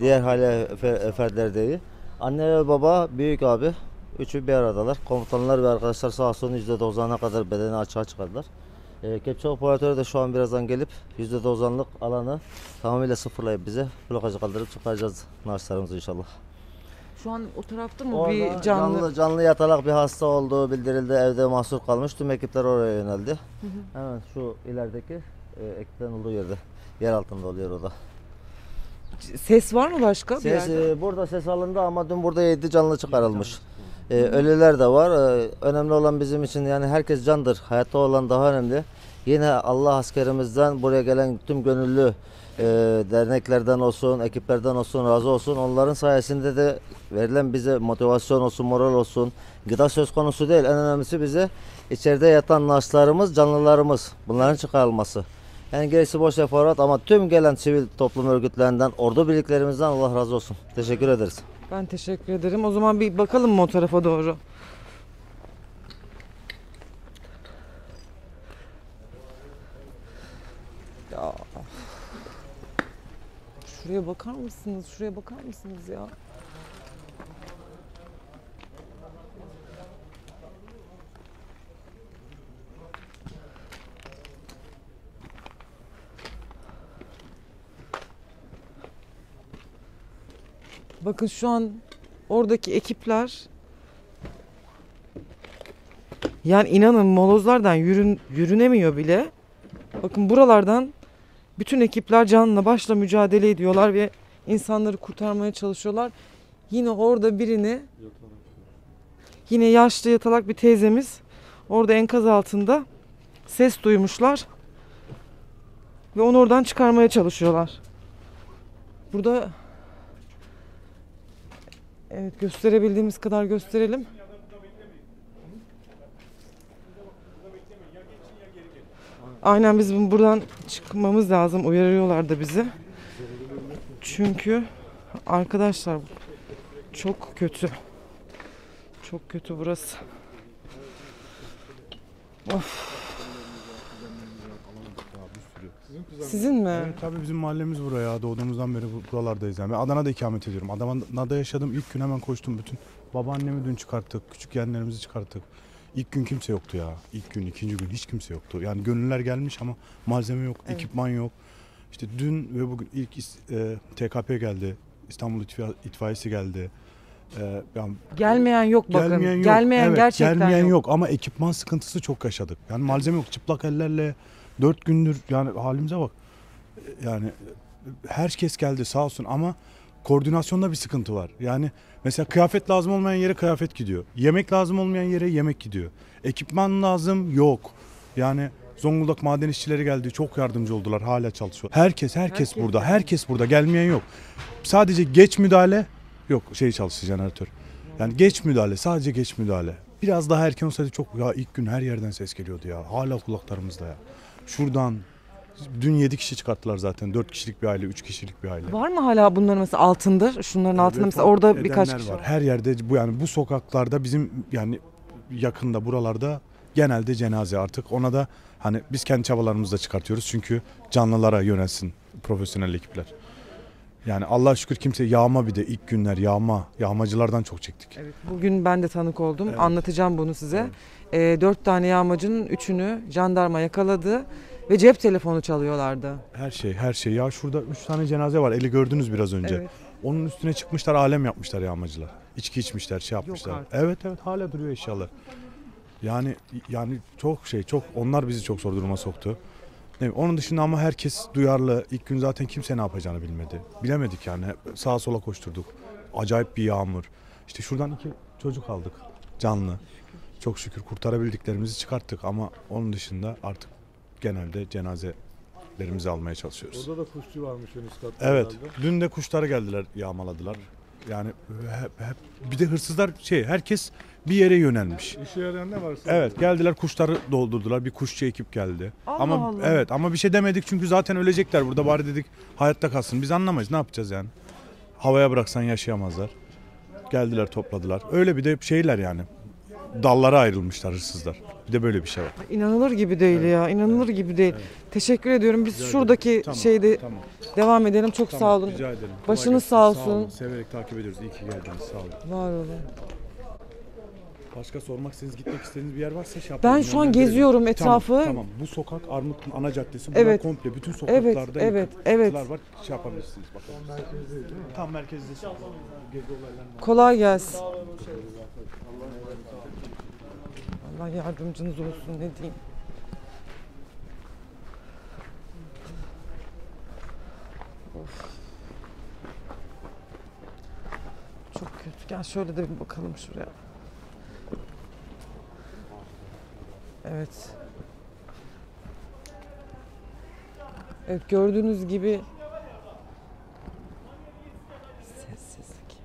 Diğer hale fe- fertler değil. Anne ve baba, büyük abi. Üçü bir aradalar. Komutanlar ve arkadaşlar sağ olsun %90'a kadar bedeni açığa çıkardılar. E, kepçe operatörü de şu an birazdan gelip %90'lık alanı tamamıyla sıfırlayıp bize blokajı kaldırıp çıkaracağız naaşlarımızı inşallah. Şu an o tarafta mı Orada bir canlı? canlı canlı yatalak bir hasta olduğu bildirildi. Evde mahsur kalmış. Tüm ekipler oraya yöneldi. Hı hı. Hemen şu ilerideki e, ekiplerin olduğu yerde. Yer altında oluyor o da. Ses var mı başka bir Ses, yerde? e, burada ses alındı ama dün burada 7 canlı çıkarılmış. E, ölüler de var. E, önemli olan bizim için yani herkes candır. Hayatta olan daha önemli. Yine Allah askerimizden buraya gelen tüm gönüllü e, derneklerden olsun, ekiplerden olsun razı olsun. Onların sayesinde de verilen bize motivasyon olsun, moral olsun. Gıda söz konusu değil. En önemlisi bize içeride yatan naaşlarımız, canlılarımız. Bunların çıkarılması. Yani gerisi boş eforat ama tüm gelen sivil toplum örgütlerinden, ordu birliklerimizden Allah razı olsun. Teşekkür ederiz. Ben teşekkür ederim. O zaman bir bakalım mı o tarafa doğru? Ya. Şuraya bakar mısınız? Şuraya bakar mısınız ya? Bakın şu an oradaki ekipler yani inanın molozlardan yürün, yürünemiyor bile. Bakın buralardan bütün ekipler canla başla mücadele ediyorlar ve insanları kurtarmaya çalışıyorlar. Yine orada birini yine yaşlı yatalak bir teyzemiz orada enkaz altında ses duymuşlar ve onu oradan çıkarmaya çalışıyorlar. Burada Evet gösterebildiğimiz kadar gösterelim. Aynen bizim buradan çıkmamız lazım. Uyarıyorlar da bizi. Çünkü arkadaşlar çok kötü. Çok kötü burası. Of. Sizin mi? Evet tabii bizim mahallemiz buraya. Doğduğumuzdan beri bu- buralardayız. Yani ben Adana'da ikamet ediyorum. Adana'da yaşadım. İlk gün hemen koştum bütün. Babaannemi dün çıkarttık. Küçük yeğenlerimizi çıkarttık. İlk gün kimse yoktu ya. İlk gün, ikinci gün hiç kimse yoktu. Yani gönüller gelmiş ama malzeme yok, Evet. ekipman yok. İşte dün ve bugün ilk is- e, TKP geldi. İstanbul İtfa- İtfaiyesi geldi. E, yani Gelmeyen yok bakın. Gelmeyen yok. Gelmeyen Evet, gerçekten gelmeyen yok. yok. ama ekipman sıkıntısı çok yaşadık. Yani malzeme yok. Çıplak ellerle dört gündür yani halimize bak. Yani herkes geldi sağ olsun ama koordinasyonda bir sıkıntı var. Yani mesela kıyafet lazım olmayan yere kıyafet gidiyor. Yemek lazım olmayan yere yemek gidiyor. Ekipman lazım yok. Yani Zonguldak maden işçileri geldi. Çok yardımcı oldular. Hala çalışıyor. Herkes herkes, Herkes burada. Herkes burada. Gelmeyen yok. Sadece geç müdahale yok. Şey çalıştı jeneratör. Yani geç müdahale. Sadece geç müdahale. Biraz daha erken olsaydı çok ya ilk gün her yerden ses geliyordu ya. Hala kulaklarımızda ya. Şuradan dün 7 kişi çıkarttılar zaten. 4 kişilik bir aile, 3 kişilik bir aile. Var mı hala bunların mesela altında? Şunların altında mesela orada birkaç kişi var. Her yerde bu yani bu sokaklarda bizim yani yakında buralarda genelde cenaze artık. Ona da hani biz kendi çabalarımızla çıkartıyoruz çünkü canlılara yönelsin profesyonel ekipler. Yani Allah şükür kimse yağma bir de ilk günler yağma, yağmacılardan çok çektik. Evet, bugün ben de tanık oldum. Evet. Anlatacağım bunu size. Ee, dört tane yağmacının üçünü jandarma yakaladı ve cep telefonu çalıyorlardı. Her şey, her şey. Ya şurada 3 tane cenaze var. Eli gördünüz biraz önce. Evet. Onun üstüne çıkmışlar, alem yapmışlar yağmacılar. İçki içmişler, şey yapmışlar. artık. Evet evet hala duruyor eşyalar. Yani yani çok şey, çok onlar bizi çok zor duruma soktu. Ne, onun dışında ama herkes duyarlı. İlk gün zaten kimse ne yapacağını bilmedi. Bilemedik yani. Sağa sola koşturduk. Acayip bir yağmur. İşte şuradan iki çocuk aldık canlı. Çok şükür kurtarabildiklerimizi çıkarttık ama onun dışında artık genelde cenaze tedbirlerimizi almaya çalışıyoruz. Orada da kuşçu varmış en üst katta Evet. herhalde. Dün de kuşları geldiler, yağmaladılar. Yani hep, hep bir de hırsızlar şey herkes bir yere yönelmiş. İşe yarayan ne varsa. Evet geldiler kuşları doldurdular. Bir kuşçu ekip geldi. Allah ama Allah. evet ama bir şey demedik çünkü zaten ölecekler burada bari dedik hayatta kalsın. Biz anlamayız ne yapacağız yani. Havaya bıraksan yaşayamazlar. Geldiler topladılar. Öyle bir de şeyler yani. Dallara ayrılmışlar hırsızlar. Bir de böyle bir şey var. İnanılır gibi değil ya. inanılır gibi değil. Teşekkür ediyorum. Biz Rica şuradaki ederim. Tamam, şeyde tamam. devam edelim. Çok Tamam, sağ olun. Rica ederim. Başınız sağ olsun. olun. Severek takip ediyoruz. İyi ki geldiniz. Sağ olun. Var olun. Başka sormak istediğiniz, gitmek istediğiniz bir yer varsa şey Ben yapalım, şu an yönlendirelim. geziyorum etrafı. Tamam, tamam. Bu sokak Armut'un ana caddesi. Burada Evet. komple bütün Evet, sokaklarda evet, yıkıntılar evet. var. Şey yapabilirsiniz bakalım. Tam merkezde. Gezi olaylarında. Kolay gelsin. Allah yardımcınız olsun ne diyeyim. Of. Çok kötü. Gel şöyle de bir bakalım şuraya. Evet. Evet gördüğünüz gibi sessizlik.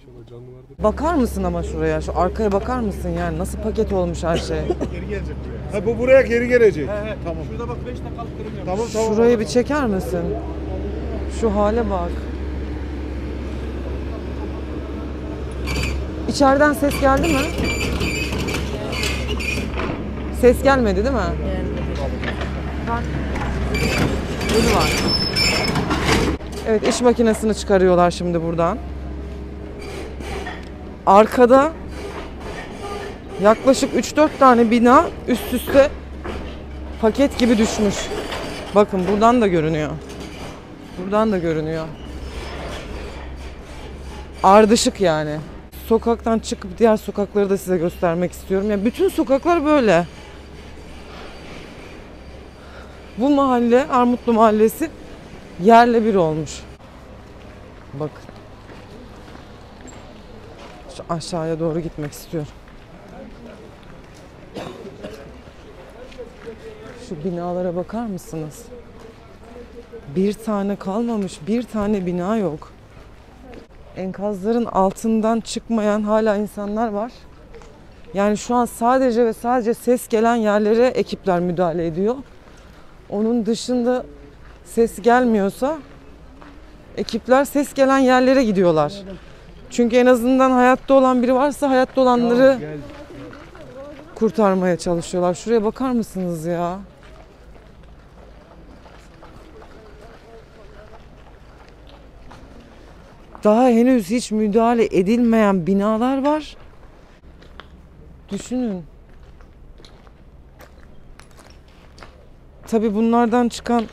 İnşallah canlı vardır. Bakar mısın ama şuraya? Şu arkaya bakar mısın yani? Nasıl paket olmuş her şey? Geri gelecek buraya. Ha bu buraya geri gelecek. Tamam. Şurada bak 5 dakikalık kırım yapmış. Tamam tamam. Şurayı bir çeker misin? Şu hale bak. İçeriden ses geldi mi? Ses gelmedi değil mi? Ölü var. Evet iş makinesini çıkarıyorlar şimdi buradan. Arkada yaklaşık 3-4 tane bina üst üste paket gibi düşmüş. Bakın buradan da görünüyor. Buradan da görünüyor. Ardışık yani. Sokaktan çıkıp diğer sokakları da size göstermek istiyorum. Ya bütün sokaklar böyle. Bu mahalle, Armutlu Mahallesi yerle bir olmuş. Bakın. Şu aşağıya doğru gitmek istiyorum. Şu binalara bakar mısınız? Bir tane kalmamış, bir tane bina yok. Enkazların altından çıkmayan hala insanlar var. Yani şu an sadece ve sadece ses gelen yerlere ekipler müdahale ediyor. Onun dışında ses gelmiyorsa ekipler ses gelen yerlere gidiyorlar. Çünkü en azından hayatta olan biri varsa hayatta olanları kurtarmaya çalışıyorlar. Şuraya bakar mısınız ya? Daha henüz hiç müdahale edilmeyen binalar var. Düşünün. Tabii bunlardan çıkan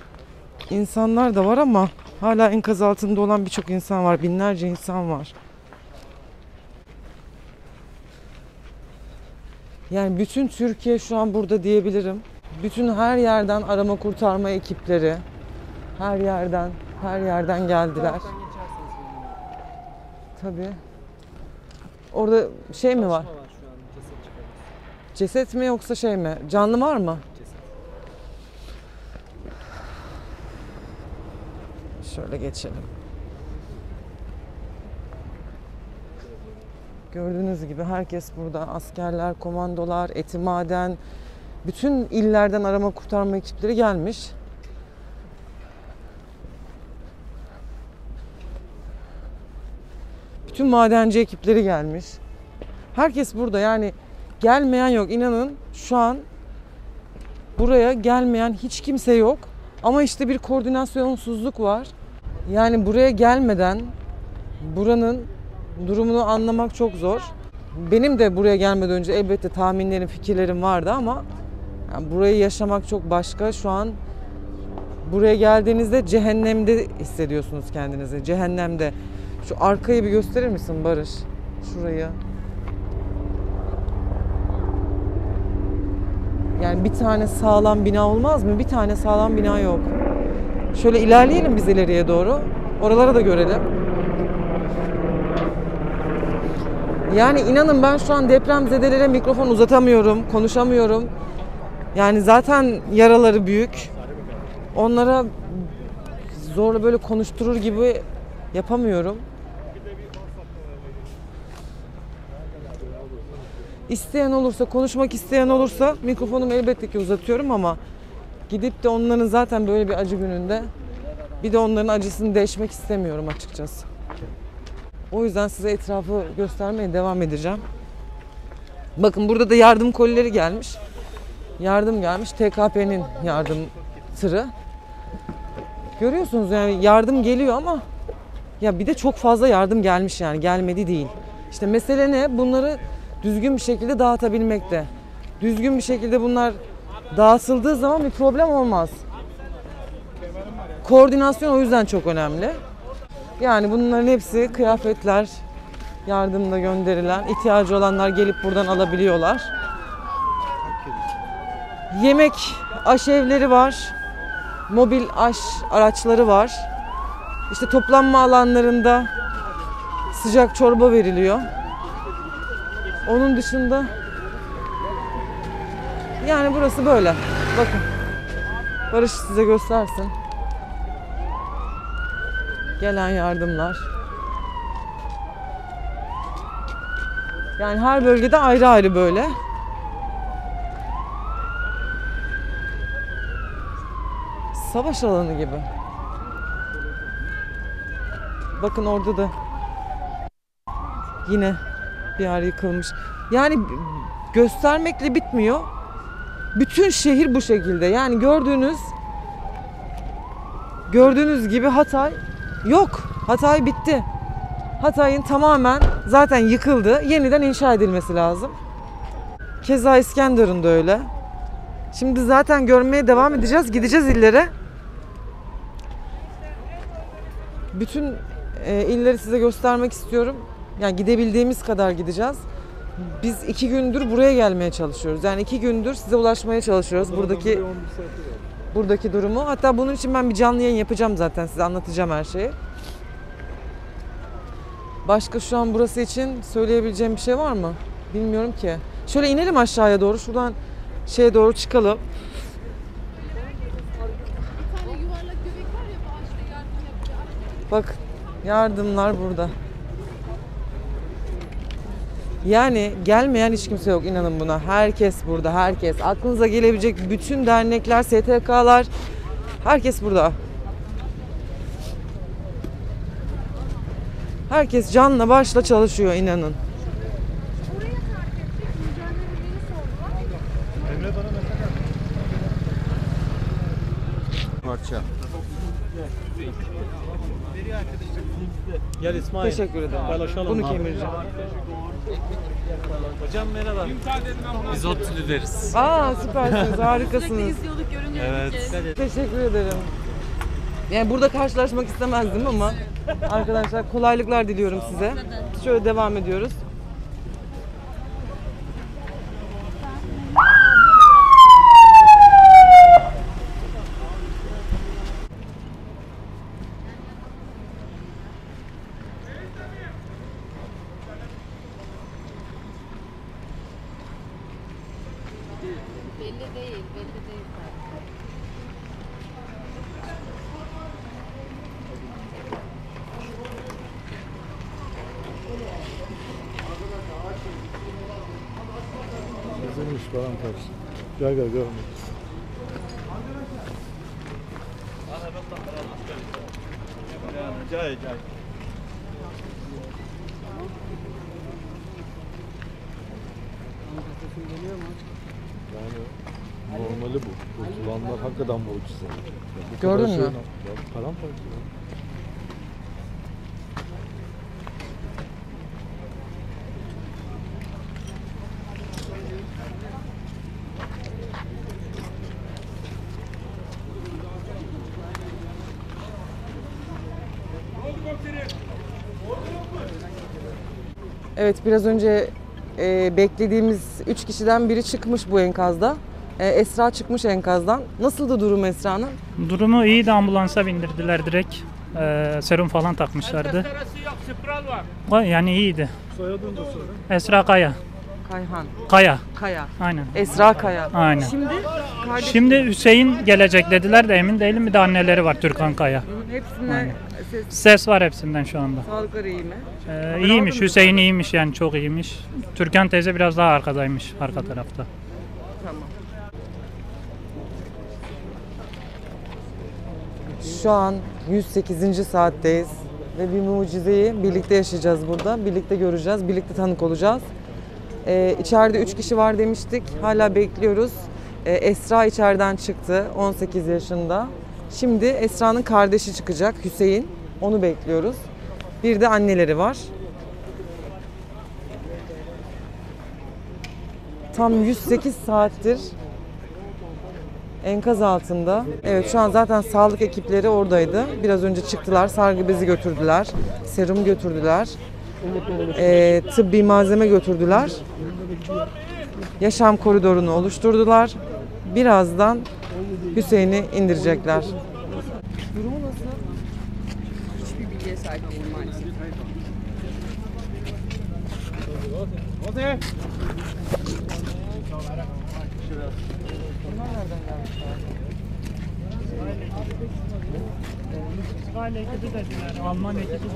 insanlar da var ama hala enkaz altında olan birçok insan var. Binlerce insan var. Yani bütün Türkiye şu an burada diyebilirim. Bütün her yerden arama kurtarma ekipleri, her yerden Her yerden geldiler. Tabii. Orada şey mi var? Ceset mi yoksa şey mi? Canlı var mı? Şöyle geçelim. Gördüğünüz gibi herkes burada. Askerler, komandolar, etimaden, bütün illerden arama kurtarma ekipleri gelmiş. Bütün madenci ekipleri gelmiş. Herkes burada yani gelmeyen yok. İnanın şu an buraya gelmeyen hiç kimse yok. Ama işte bir koordinasyonsuzluk var. Yani buraya gelmeden buranın durumunu anlamak çok zor. Benim de buraya gelmeden önce elbette tahminlerim, fikirlerim vardı ama yani burayı yaşamak çok başka. Şu an buraya geldiğinizde cehennemde hissediyorsunuz kendinizi. Cehennemde. Şu arkayı bir gösterir misin Barış? Şurayı. Yani bir tane sağlam bina olmaz mı? Bir tane sağlam bina yok. Şöyle ilerleyelim biz ileriye doğru. Oralara da görelim. Yani inanın ben şu an depremzedelere mikrofon uzatamıyorum, konuşamıyorum. Yani zaten yaraları büyük. Onlara zorla böyle konuşturur gibi yapamıyorum. İsteyen olursa, konuşmak isteyen olursa mikrofonumu elbette ki uzatıyorum ama gidip de onların zaten böyle bir acı gününde bir de onların acısını deşmek istemiyorum açıkçası. O yüzden size etrafı göstermeye devam edeceğim. Bakın burada da yardım kolileri gelmiş. Yardım gelmiş. TKP'nin yardım tırı. Görüyorsunuz yani yardım geliyor ama ya bir de çok fazla yardım gelmiş yani gelmedi değil. İşte mesele ne? Bunları düzgün bir şekilde dağıtabilmekte. Düzgün bir şekilde bunlar dağıtıldığı zaman bir problem olmaz. Koordinasyon o yüzden çok önemli. Yani bunların hepsi kıyafetler yardımda gönderilen, ihtiyacı olanlar gelip buradan alabiliyorlar. Yemek aşevleri var. Mobil aş araçları var. İşte toplanma alanlarında sıcak çorba veriliyor. Onun dışında yani burası böyle. Bakın. Barış size göstersin. Gelen yardımlar. Yani her bölgede ayrı ayrı böyle. Savaş alanı gibi. Bakın orada da yine bir yer yıkılmış. Yani göstermekle bitmiyor. Bütün şehir bu şekilde. Yani gördüğünüz gördüğünüz gibi Hatay yok. Hatay bitti. Hatay'ın tamamen zaten yıkıldı. Yeniden inşa edilmesi lazım. Keza İskenderun da öyle. Şimdi zaten görmeye devam edeceğiz. Gideceğiz illere. Bütün e, illeri size göstermek istiyorum. Yani gidebildiğimiz kadar gideceğiz. Biz iki gündür buraya gelmeye çalışıyoruz. Yani iki gündür size ulaşmaya çalışıyoruz. Buradaki buradaki durumu. Hatta bunun için ben bir canlı yayın yapacağım zaten size anlatacağım her şeyi. Başka şu an burası için söyleyebileceğim bir şey var mı? Bilmiyorum ki. Şöyle inelim aşağıya doğru. Şuradan şeye doğru çıkalım. Bak yardımlar burada. Yani gelmeyen hiç kimse yok inanın buna. Herkes burada, herkes. Aklınıza gelebilecek bütün dernekler, STK'lar, herkes burada. Herkes canla başla çalışıyor inanın. Parça. Gel İsmail. Teşekkür ederim. Paylaşalım Bunu kemireceğim. Hocam merhaba. Biz ODTÜ'lü deriz. Aa süpersiniz, harikasınız. Evet. Teşekkür ederim. Yani burada karşılaşmak istemezdim ama arkadaşlar kolaylıklar diliyorum size. Şöyle devam ediyoruz. Belli değil, belli değil. Üzülmüş paramparça. Gel gel gel. Cay cay. Yani normali bu. Kurtulanlar hakikaten bu Gördün kadar mü? şeyin- Ya Paramparça. ya. Evet biraz önce e, beklediğimiz 3 kişiden biri çıkmış bu enkazda. E, Esra çıkmış enkazdan. Nasıldı durum Esra'nın? Durumu iyiydi ambulansa bindirdiler direkt. Ee, serum falan takmışlardı. Yani iyiydi. Soyadını da söyle. Esra Kaya. Kayhan. Kaya. Kaya. Aynen. Esra Kaya. Aynen. Şimdi kardeş Şimdi Hüseyin gelecek dediler de emin değilim bir de anneleri var Türkan Kaya. hepsine Aynen. Ses, Ses var hepsinden şu anda. sağlıkları iyi mi? Ee, iyiymiş? Hüseyin iyiymiş yani çok iyiymiş. Türkan teyze biraz daha arkadaymış arka tarafta. Tamam. Şu an 108. saatteyiz ve bir mucizeyi birlikte yaşayacağız burada. Birlikte göreceğiz, birlikte tanık olacağız. Ee, içeride 3 kişi var demiştik. Hala bekliyoruz. Ee, Esra içeriden çıktı 18 yaşında. Şimdi Esra'nın kardeşi çıkacak Hüseyin. Onu bekliyoruz. Bir de anneleri var. Tam 108 saattir enkaz altında. Evet şu an zaten sağlık ekipleri oradaydı. Biraz önce çıktılar, sargı bezi götürdüler, serum götürdüler, ee, tıbbi malzeme götürdüler. Yaşam koridorunu oluşturdular. Birazdan Hüseyin'i indirecekler. Durumu nasıl? Sahip değilim maalesef. İsrail ekibi dediler, Alman ekibi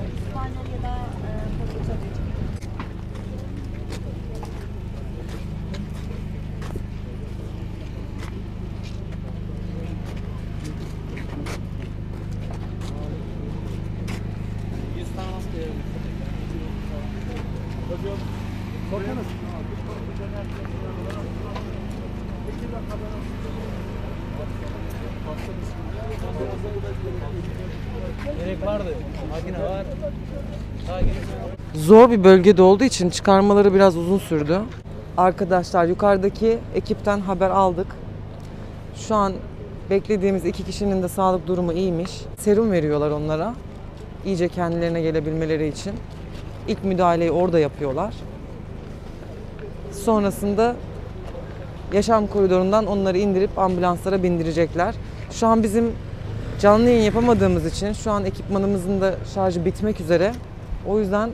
vardı. Makine var. Daha gerek yok. Zor bir bölgede olduğu için çıkarmaları biraz uzun sürdü. Arkadaşlar yukarıdaki ekipten haber aldık. Şu an beklediğimiz iki kişinin de sağlık durumu iyiymiş. Serum veriyorlar onlara. İyice kendilerine gelebilmeleri için. İlk müdahaleyi orada yapıyorlar. Sonrasında yaşam koridorundan onları indirip ambulanslara bindirecekler. Şu an bizim canlı yayın yapamadığımız için şu an ekipmanımızın da şarjı bitmek üzere. O yüzden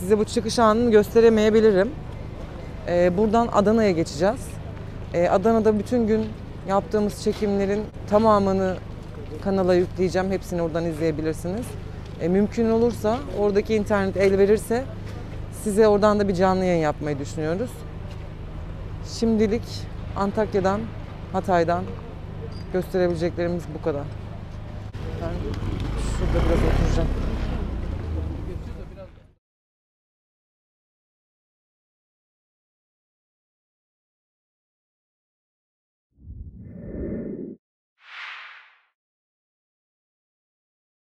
size bu çıkış anını gösteremeyebilirim. Ee, buradan Adana'ya geçeceğiz. Ee, Adana'da bütün gün yaptığımız çekimlerin tamamını kanala yükleyeceğim. Hepsini oradan izleyebilirsiniz. Ee, mümkün olursa oradaki internet el verirse size oradan da bir canlı yayın yapmayı düşünüyoruz. Şimdilik Antakya'dan, Hatay'dan gösterebileceklerimiz bu kadar. Ben şurada biraz oturacağım.